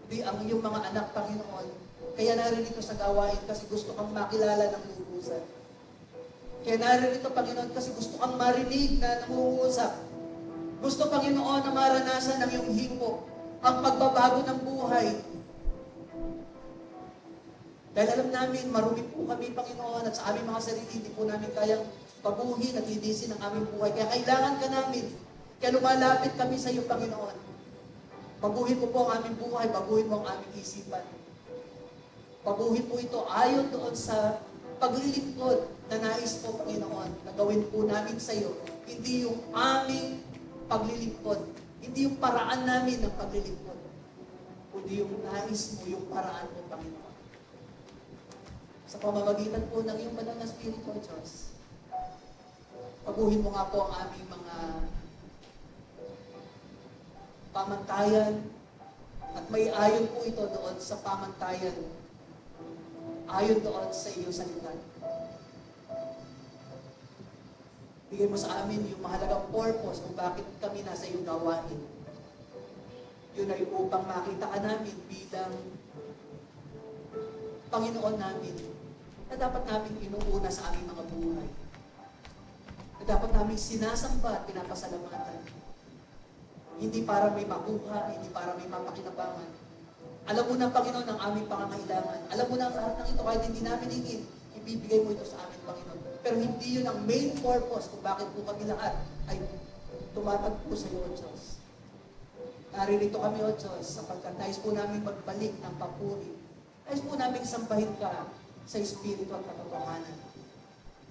Hindi ang iyong mga anak, Panginoon, kaya naririto sa gawain kasi gusto kang makilala ng lubusan. Kaya naririto, Panginoon, kasi gusto kang marinig na nangungusap. Gusto, Panginoon, na maranasan ng iyong hipo, ang pagbabago ng buhay. Dahil alam namin, marumi po kami, Panginoon, at sa aming mga sarili, hindi po namin kayang pabuhin at linisin ang aming buhay. Kaya kailangan ka namin. Kaya lumalapit kami sa iyo, Panginoon. Baguhin mo po ang aming buhay, baguhin mo ang aming isipan. Pabuhin po ito ayon doon sa paglilingkod na nais po, Panginoon, na gawin po namin sa iyo. Hindi yung aming paglilingkod. Hindi yung paraan namin ng paglilingkod. Kundi yung nais mo, yung paraan mo, Panginoon. Sa pamamagitan po ng iyong banal na Espiritu, Diyos, pabuhin mo nga po ang aming mga pamantayan at may ayon po ito doon sa pamantayan ayon doon sa iyong salita. Bigyan mo sa amin yung mahalagang purpose kung bakit kami nasa iyong gawain. Yun ay upang makita ka namin bilang Panginoon namin na dapat namin inuuna sa aming mga buhay. Na dapat namin sinasamba at pinapasalamatan. Hindi para may makuha, hindi para may mapakinabangan. Alam mo na, Panginoon, ang aming pangangailangan. Alam mo na ang lahat ng ito, kahit hindi namin hingin, ibibigay mo ito sa amin, Panginoon. Pero hindi yun ang main purpose kung bakit po kami lahat ay tumatagpo sa iyo, Diyos. Naririto kami, O Diyos, sapagkat nais po namin magbalik ng papuri. Nais po namin sambahin ka sa Espiritu at katotohanan.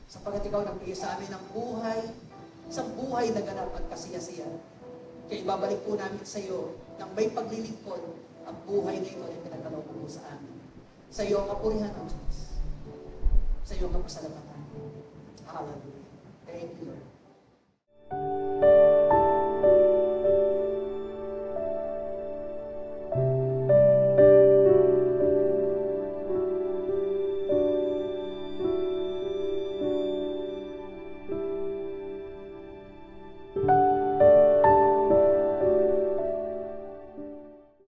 Sapagkat ikaw nagbigay sa amin ng buhay, isang buhay na ganap at kasiyasiya. Kaya ibabalik po namin sa iyo ng may paglilingkod ang buhay na ito ay pinagkaloob mo sa amin. Sa iyo ang kapurihan, O Diyos. Sa iyo ang kapasalamatan. Hallelujah. Thank you,